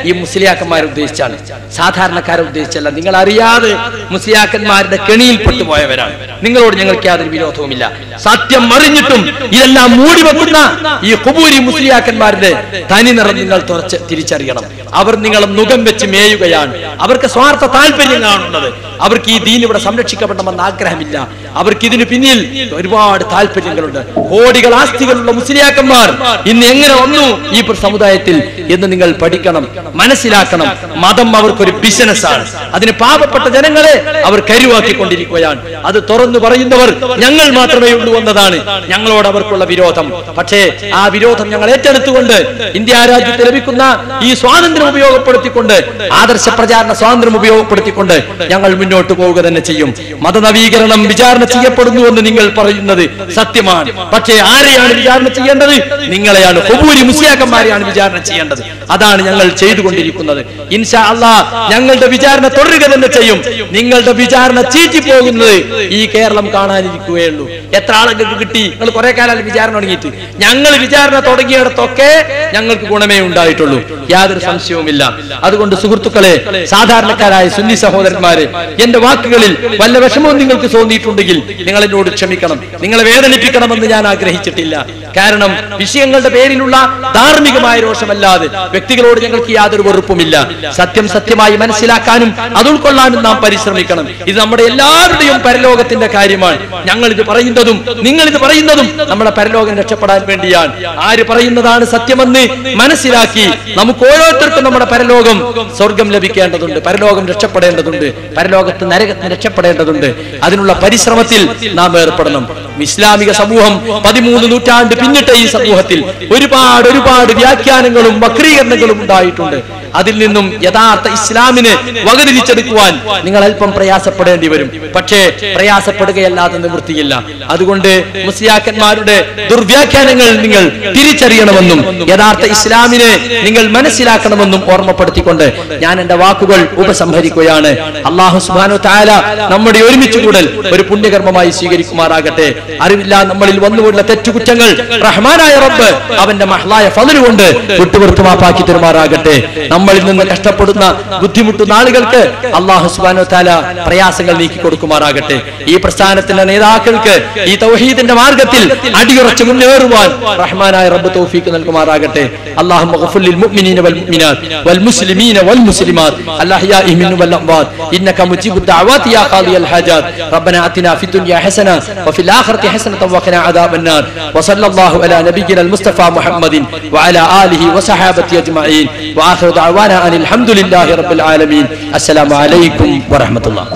ഈ മുസ്ലിയാക്കന്മാരെ ഉദ്ദേശിച്ചാണ്. സാധാരണക്കാരെ ഉദ്ദേശിച്ചല്ല. നിങ്ങൾ അറിയാതെ മുസ്ലിയാക്കന്മാരുടെ കെണിയിൽപ്പെട്ടു പോയവരാണ്. നിങ്ങളോട് ഞങ്ങൾക്ക് യാതൊരു വിരോധവുമില്ല. സത്യം മറിഞ്ഞിട്ടും ഇതെല്ലാം മൂടി വെക്കുന്ന ഈ കുബൂരി മുസ്ലിയാക്കന്മാരുടെ തനി നിറം നിങ്ങൾ തുറച്ച് തിരിച്ചറിയണം. അവർ നിങ്ങളെ മുഖം വെച്ച് മേയുകയാണ്. അവർക്ക് സ്വാർത്ഥ താല്പര്യം കാണുന്നത്. അവർക്ക് ഈ ദീൻ ഇവിടെ സംരക്ഷിക്കപ്പെടണമെന്ന് ആഗ്രഹമില്ല. അവർക്ക് ഇതിന് പിന്നിൽ ഒരുപാട് താല്പര്യങ്ങളുണ്ട്. കോടികൾ ആസ്തികളുള്ള മുസ്ലിയാക്കന്മാർ ഇന്ന് എങ്ങനെ വന്നു ഈ സമുദായത്തിൽ എന്ന് നിങ്ങൾ പഠിക്കണം മനസ്സിലാക്കണം. മതം അവർക്കൊരു ബിസിനസ്സാണ്. അതിന് പാവപ്പെട്ട ജനങ്ങളെ അവർ കരുവാക്കിക്കൊണ്ടിരിക്കുകയാണ്. അത് തുറന്നു പറയുന്നവർ ഞങ്ങൾ മാത്രമേ ഉള്ളൂ എന്നതാണ് ഞങ്ങളോട് അവർക്കുള്ള വിരോധം. പക്ഷേ ആ വിരോധം ഞങ്ങൾ ഏറ്റെടുത്തുകൊണ്ട് ഇന്ത്യ രാജ്യത്ത് ലഭിക്കുന്ന ഈ സ്വാതന്ത്ര്യം ഉപയോഗപ്പെടുത്തിക്കൊണ്ട് ആദർശ പ്രചാരണ സ്വാതന്ത്ര്യം ഉപയോഗപ്പെടുത്തിക്കൊണ്ട് ഞങ്ങൾ മുന്നോട്ട് പോവുക തന്നെ ചെയ്യും. മതനവീകരണം വിചാരണ ചെയ്യപ്പെടുന്നു എന്ന് നിങ്ങൾ പറയുന്നത് സത്യമാണ്. പക്ഷേ ആരെയാണ് വിചാരണ ചെയ്യേണ്ടത്? നിങ്ങളെയാണ്. ഹുബൂരി മുസ്ലിയാക്കന്മാരെയാണ് വിചാരണ ചെയ്യേണ്ടത്. അതാണ് ഞങ്ങൾ ചെയ്തുകൊണ്ടിരിക്കുന്നത്. ഇൻഷാ അള്ളാ ഞങ്ങളുടെ വിചാരണ തുടരുക തന്നെ ചെയ്യും. നിങ്ങളുടെ വിചാരണ ചീറ്റി പോകുന്നത് ഈ കേരളം കാണാനിരിക്കുകയുള്ളൂ. എത്ര ആളുകൾക്ക് കിട്ടി? നിങ്ങൾ കുറെ കാലം വിചാരണ തുടങ്ങിയിട്ട്. ഞങ്ങൾ വിചാരണ തുടങ്ങിയിടത്തൊക്കെ ഞങ്ങൾക്ക് ഗുണമേ ഉണ്ടായിട്ടുള്ളൂ. യാതൊരു സംശയവുമില്ല. അതുകൊണ്ട് സുഹൃത്തുക്കളെ സാധാരണക്കാരായ സുന്നി സഹോദരന്മാരെ എന്റെ വാക്കുകളിൽ വല്ല വിഷമവും നിങ്ങൾക്ക് തോന്നിയിട്ടുണ്ടെങ്കിൽ നിങ്ങൾ എന്നോട് ക്ഷമിക്കണം. നിങ്ങളെ വേദനിപ്പിക്കണമെന്ന് ഞാൻ ആഗ്രഹിച്ചിട്ടില്ല. കാരണം വിഷയങ്ങളുടെ പേരിലുള്ള ധാർമ്മികമായ രോഷമല്ലാതെ വ്യക്തികളോട് ഞങ്ങൾക്ക് യാതൊരു വെറുപ്പുമില്ല. സത്യം സത്യമായി മനസ്സിലാക്കാനും അത് ഉൾക്കൊള്ളാനും നാം പരിശ്രമിക്കണം. ഇത് നമ്മുടെ എല്ലാവരുടെയും പരലോകത്തിന്റെ കാര്യമാണ്. ഞങ്ങൾ ഇത് പറയുന്നതും നിങ്ങൾ ഇത് പറയുന്നതും നമ്മുടെ പരലോകം രക്ഷപ്പെടാൻ വേണ്ടിയാണ്. ആര് പറയുന്നതാണ് സത്യമെന്ന് മനസ്സിലാക്കി നമുക്ക് ഓരോരുത്തർക്കും നമ്മുടെ പരലോകം സ്വർഗം ലഭിക്കേണ്ടതുണ്ട് പരലോകം രക്ഷപ്പെടേണ്ടതുണ്ട്. പരലോകത്ത് നരകത്തിന് രക്ഷപ്പെടേണ്ടതുണ്ട്. അതിനുള്ള പരിശ്രമത്തിൽ നാം ഏർപ്പെടണം. ഇസ്ലാമിക സമൂഹം പതിമൂന്ന് നൂറ്റാണ്ട് പിന്നിട്ട ഈ സമൂഹത്തിൽ ഒരുപാട് ഒരുപാട് വ്യാഖ്യാനങ്ങളും വക്രീകരണങ്ങളും ഉണ്ടായിട്ടുണ്ട്. അതിൽ നിന്നും യഥാർത്ഥ ഇസ്ലാമിനെ വകതിരിച്ചെടുക്കുവാൻ നിങ്ങൾ അല്പം പ്രയാസപ്പെടേണ്ടി വരും. പക്ഷേ പ്രയാസപ്പെടുകയല്ലാതെ നിവൃത്തിയില്ല. അതുകൊണ്ട് മുസ്ലിയാക്കന്മാരുടെ ദുർവ്യാഖ്യാനങ്ങൾ നിങ്ങൾ തിരിച്ചറിയണമെന്നും യഥാർത്ഥ ഇസ്ലാമിനെ നിങ്ങൾ മനസ്സിലാക്കണമെന്നും ഓർമ്മപ്പെടുത്തിക്കൊണ്ട് ഞാൻ എന്റെ വാക്കുകൾ ഉപസംഹരിക്കുകയാണ്. അള്ളാഹു സുബാനു താല നമ്മുടെ ഒരുമിച്ച് കൂടൽ ഒരു പുണ്യകർമ്മമായി സ്വീകരിക്കുമാറാകട്ടെ. അറിവില്ല നമ്മളിൽ വന്നുകൊണ്ടുള്ള തെറ്റുകുറ്റങ്ങൾ റഹ്മാനായ റബ്ബ് അവന്റെ മഹ്ലായ ഫതിലുകൊണ്ട് വിട്ടുവൃത്തുമാപ്പാക്കി തരുമാറാകട്ടെ. നമ്മളിൽ നിന്ന് കഷ്ടപ്പെടുന്ന ബുദ്ധിമുട്ടുന്ന ആളുകൾക്ക് അള്ളാഹു സുബാനോ താല പ്രയാസങ്ങൾ നീക്കി കൊടുക്കുമാറാകട്ടെ ഈ പ്രസ്ഥാനത്തിന്റെ നേതാക്കൾക്ക് ഈ തൗഹീദിന്റെ മാർഗത്തിൽ അടിയുറച്ച് മുന്നേറുവാൻ റഹ്മാനായ റബ്ബ് തൗഫീക്ക് നൽകുമാറാകട്ടെ അള്ളാഹു للمؤمنين والمؤمنات والمسلمين والمسلمات الأحياء منهم والأموات إنك مجيب الدعوات يا قاضي الحاجات ربنا آتنا في الدنيا حسنة وفي الآخرة حسنة وقنا عذاب النار وصلى الله على نبينا المصطفى محمد وعلى آله وصحابته أجمعين وآخر دعوانا ദഅവാന അനിൽ ഹംദുലില്ലാഹി റബ്ബിൽ ആലമീൻ. അസ്സലാമു അലൈക്കും വറഹ്മത്തുള്ളാഹി.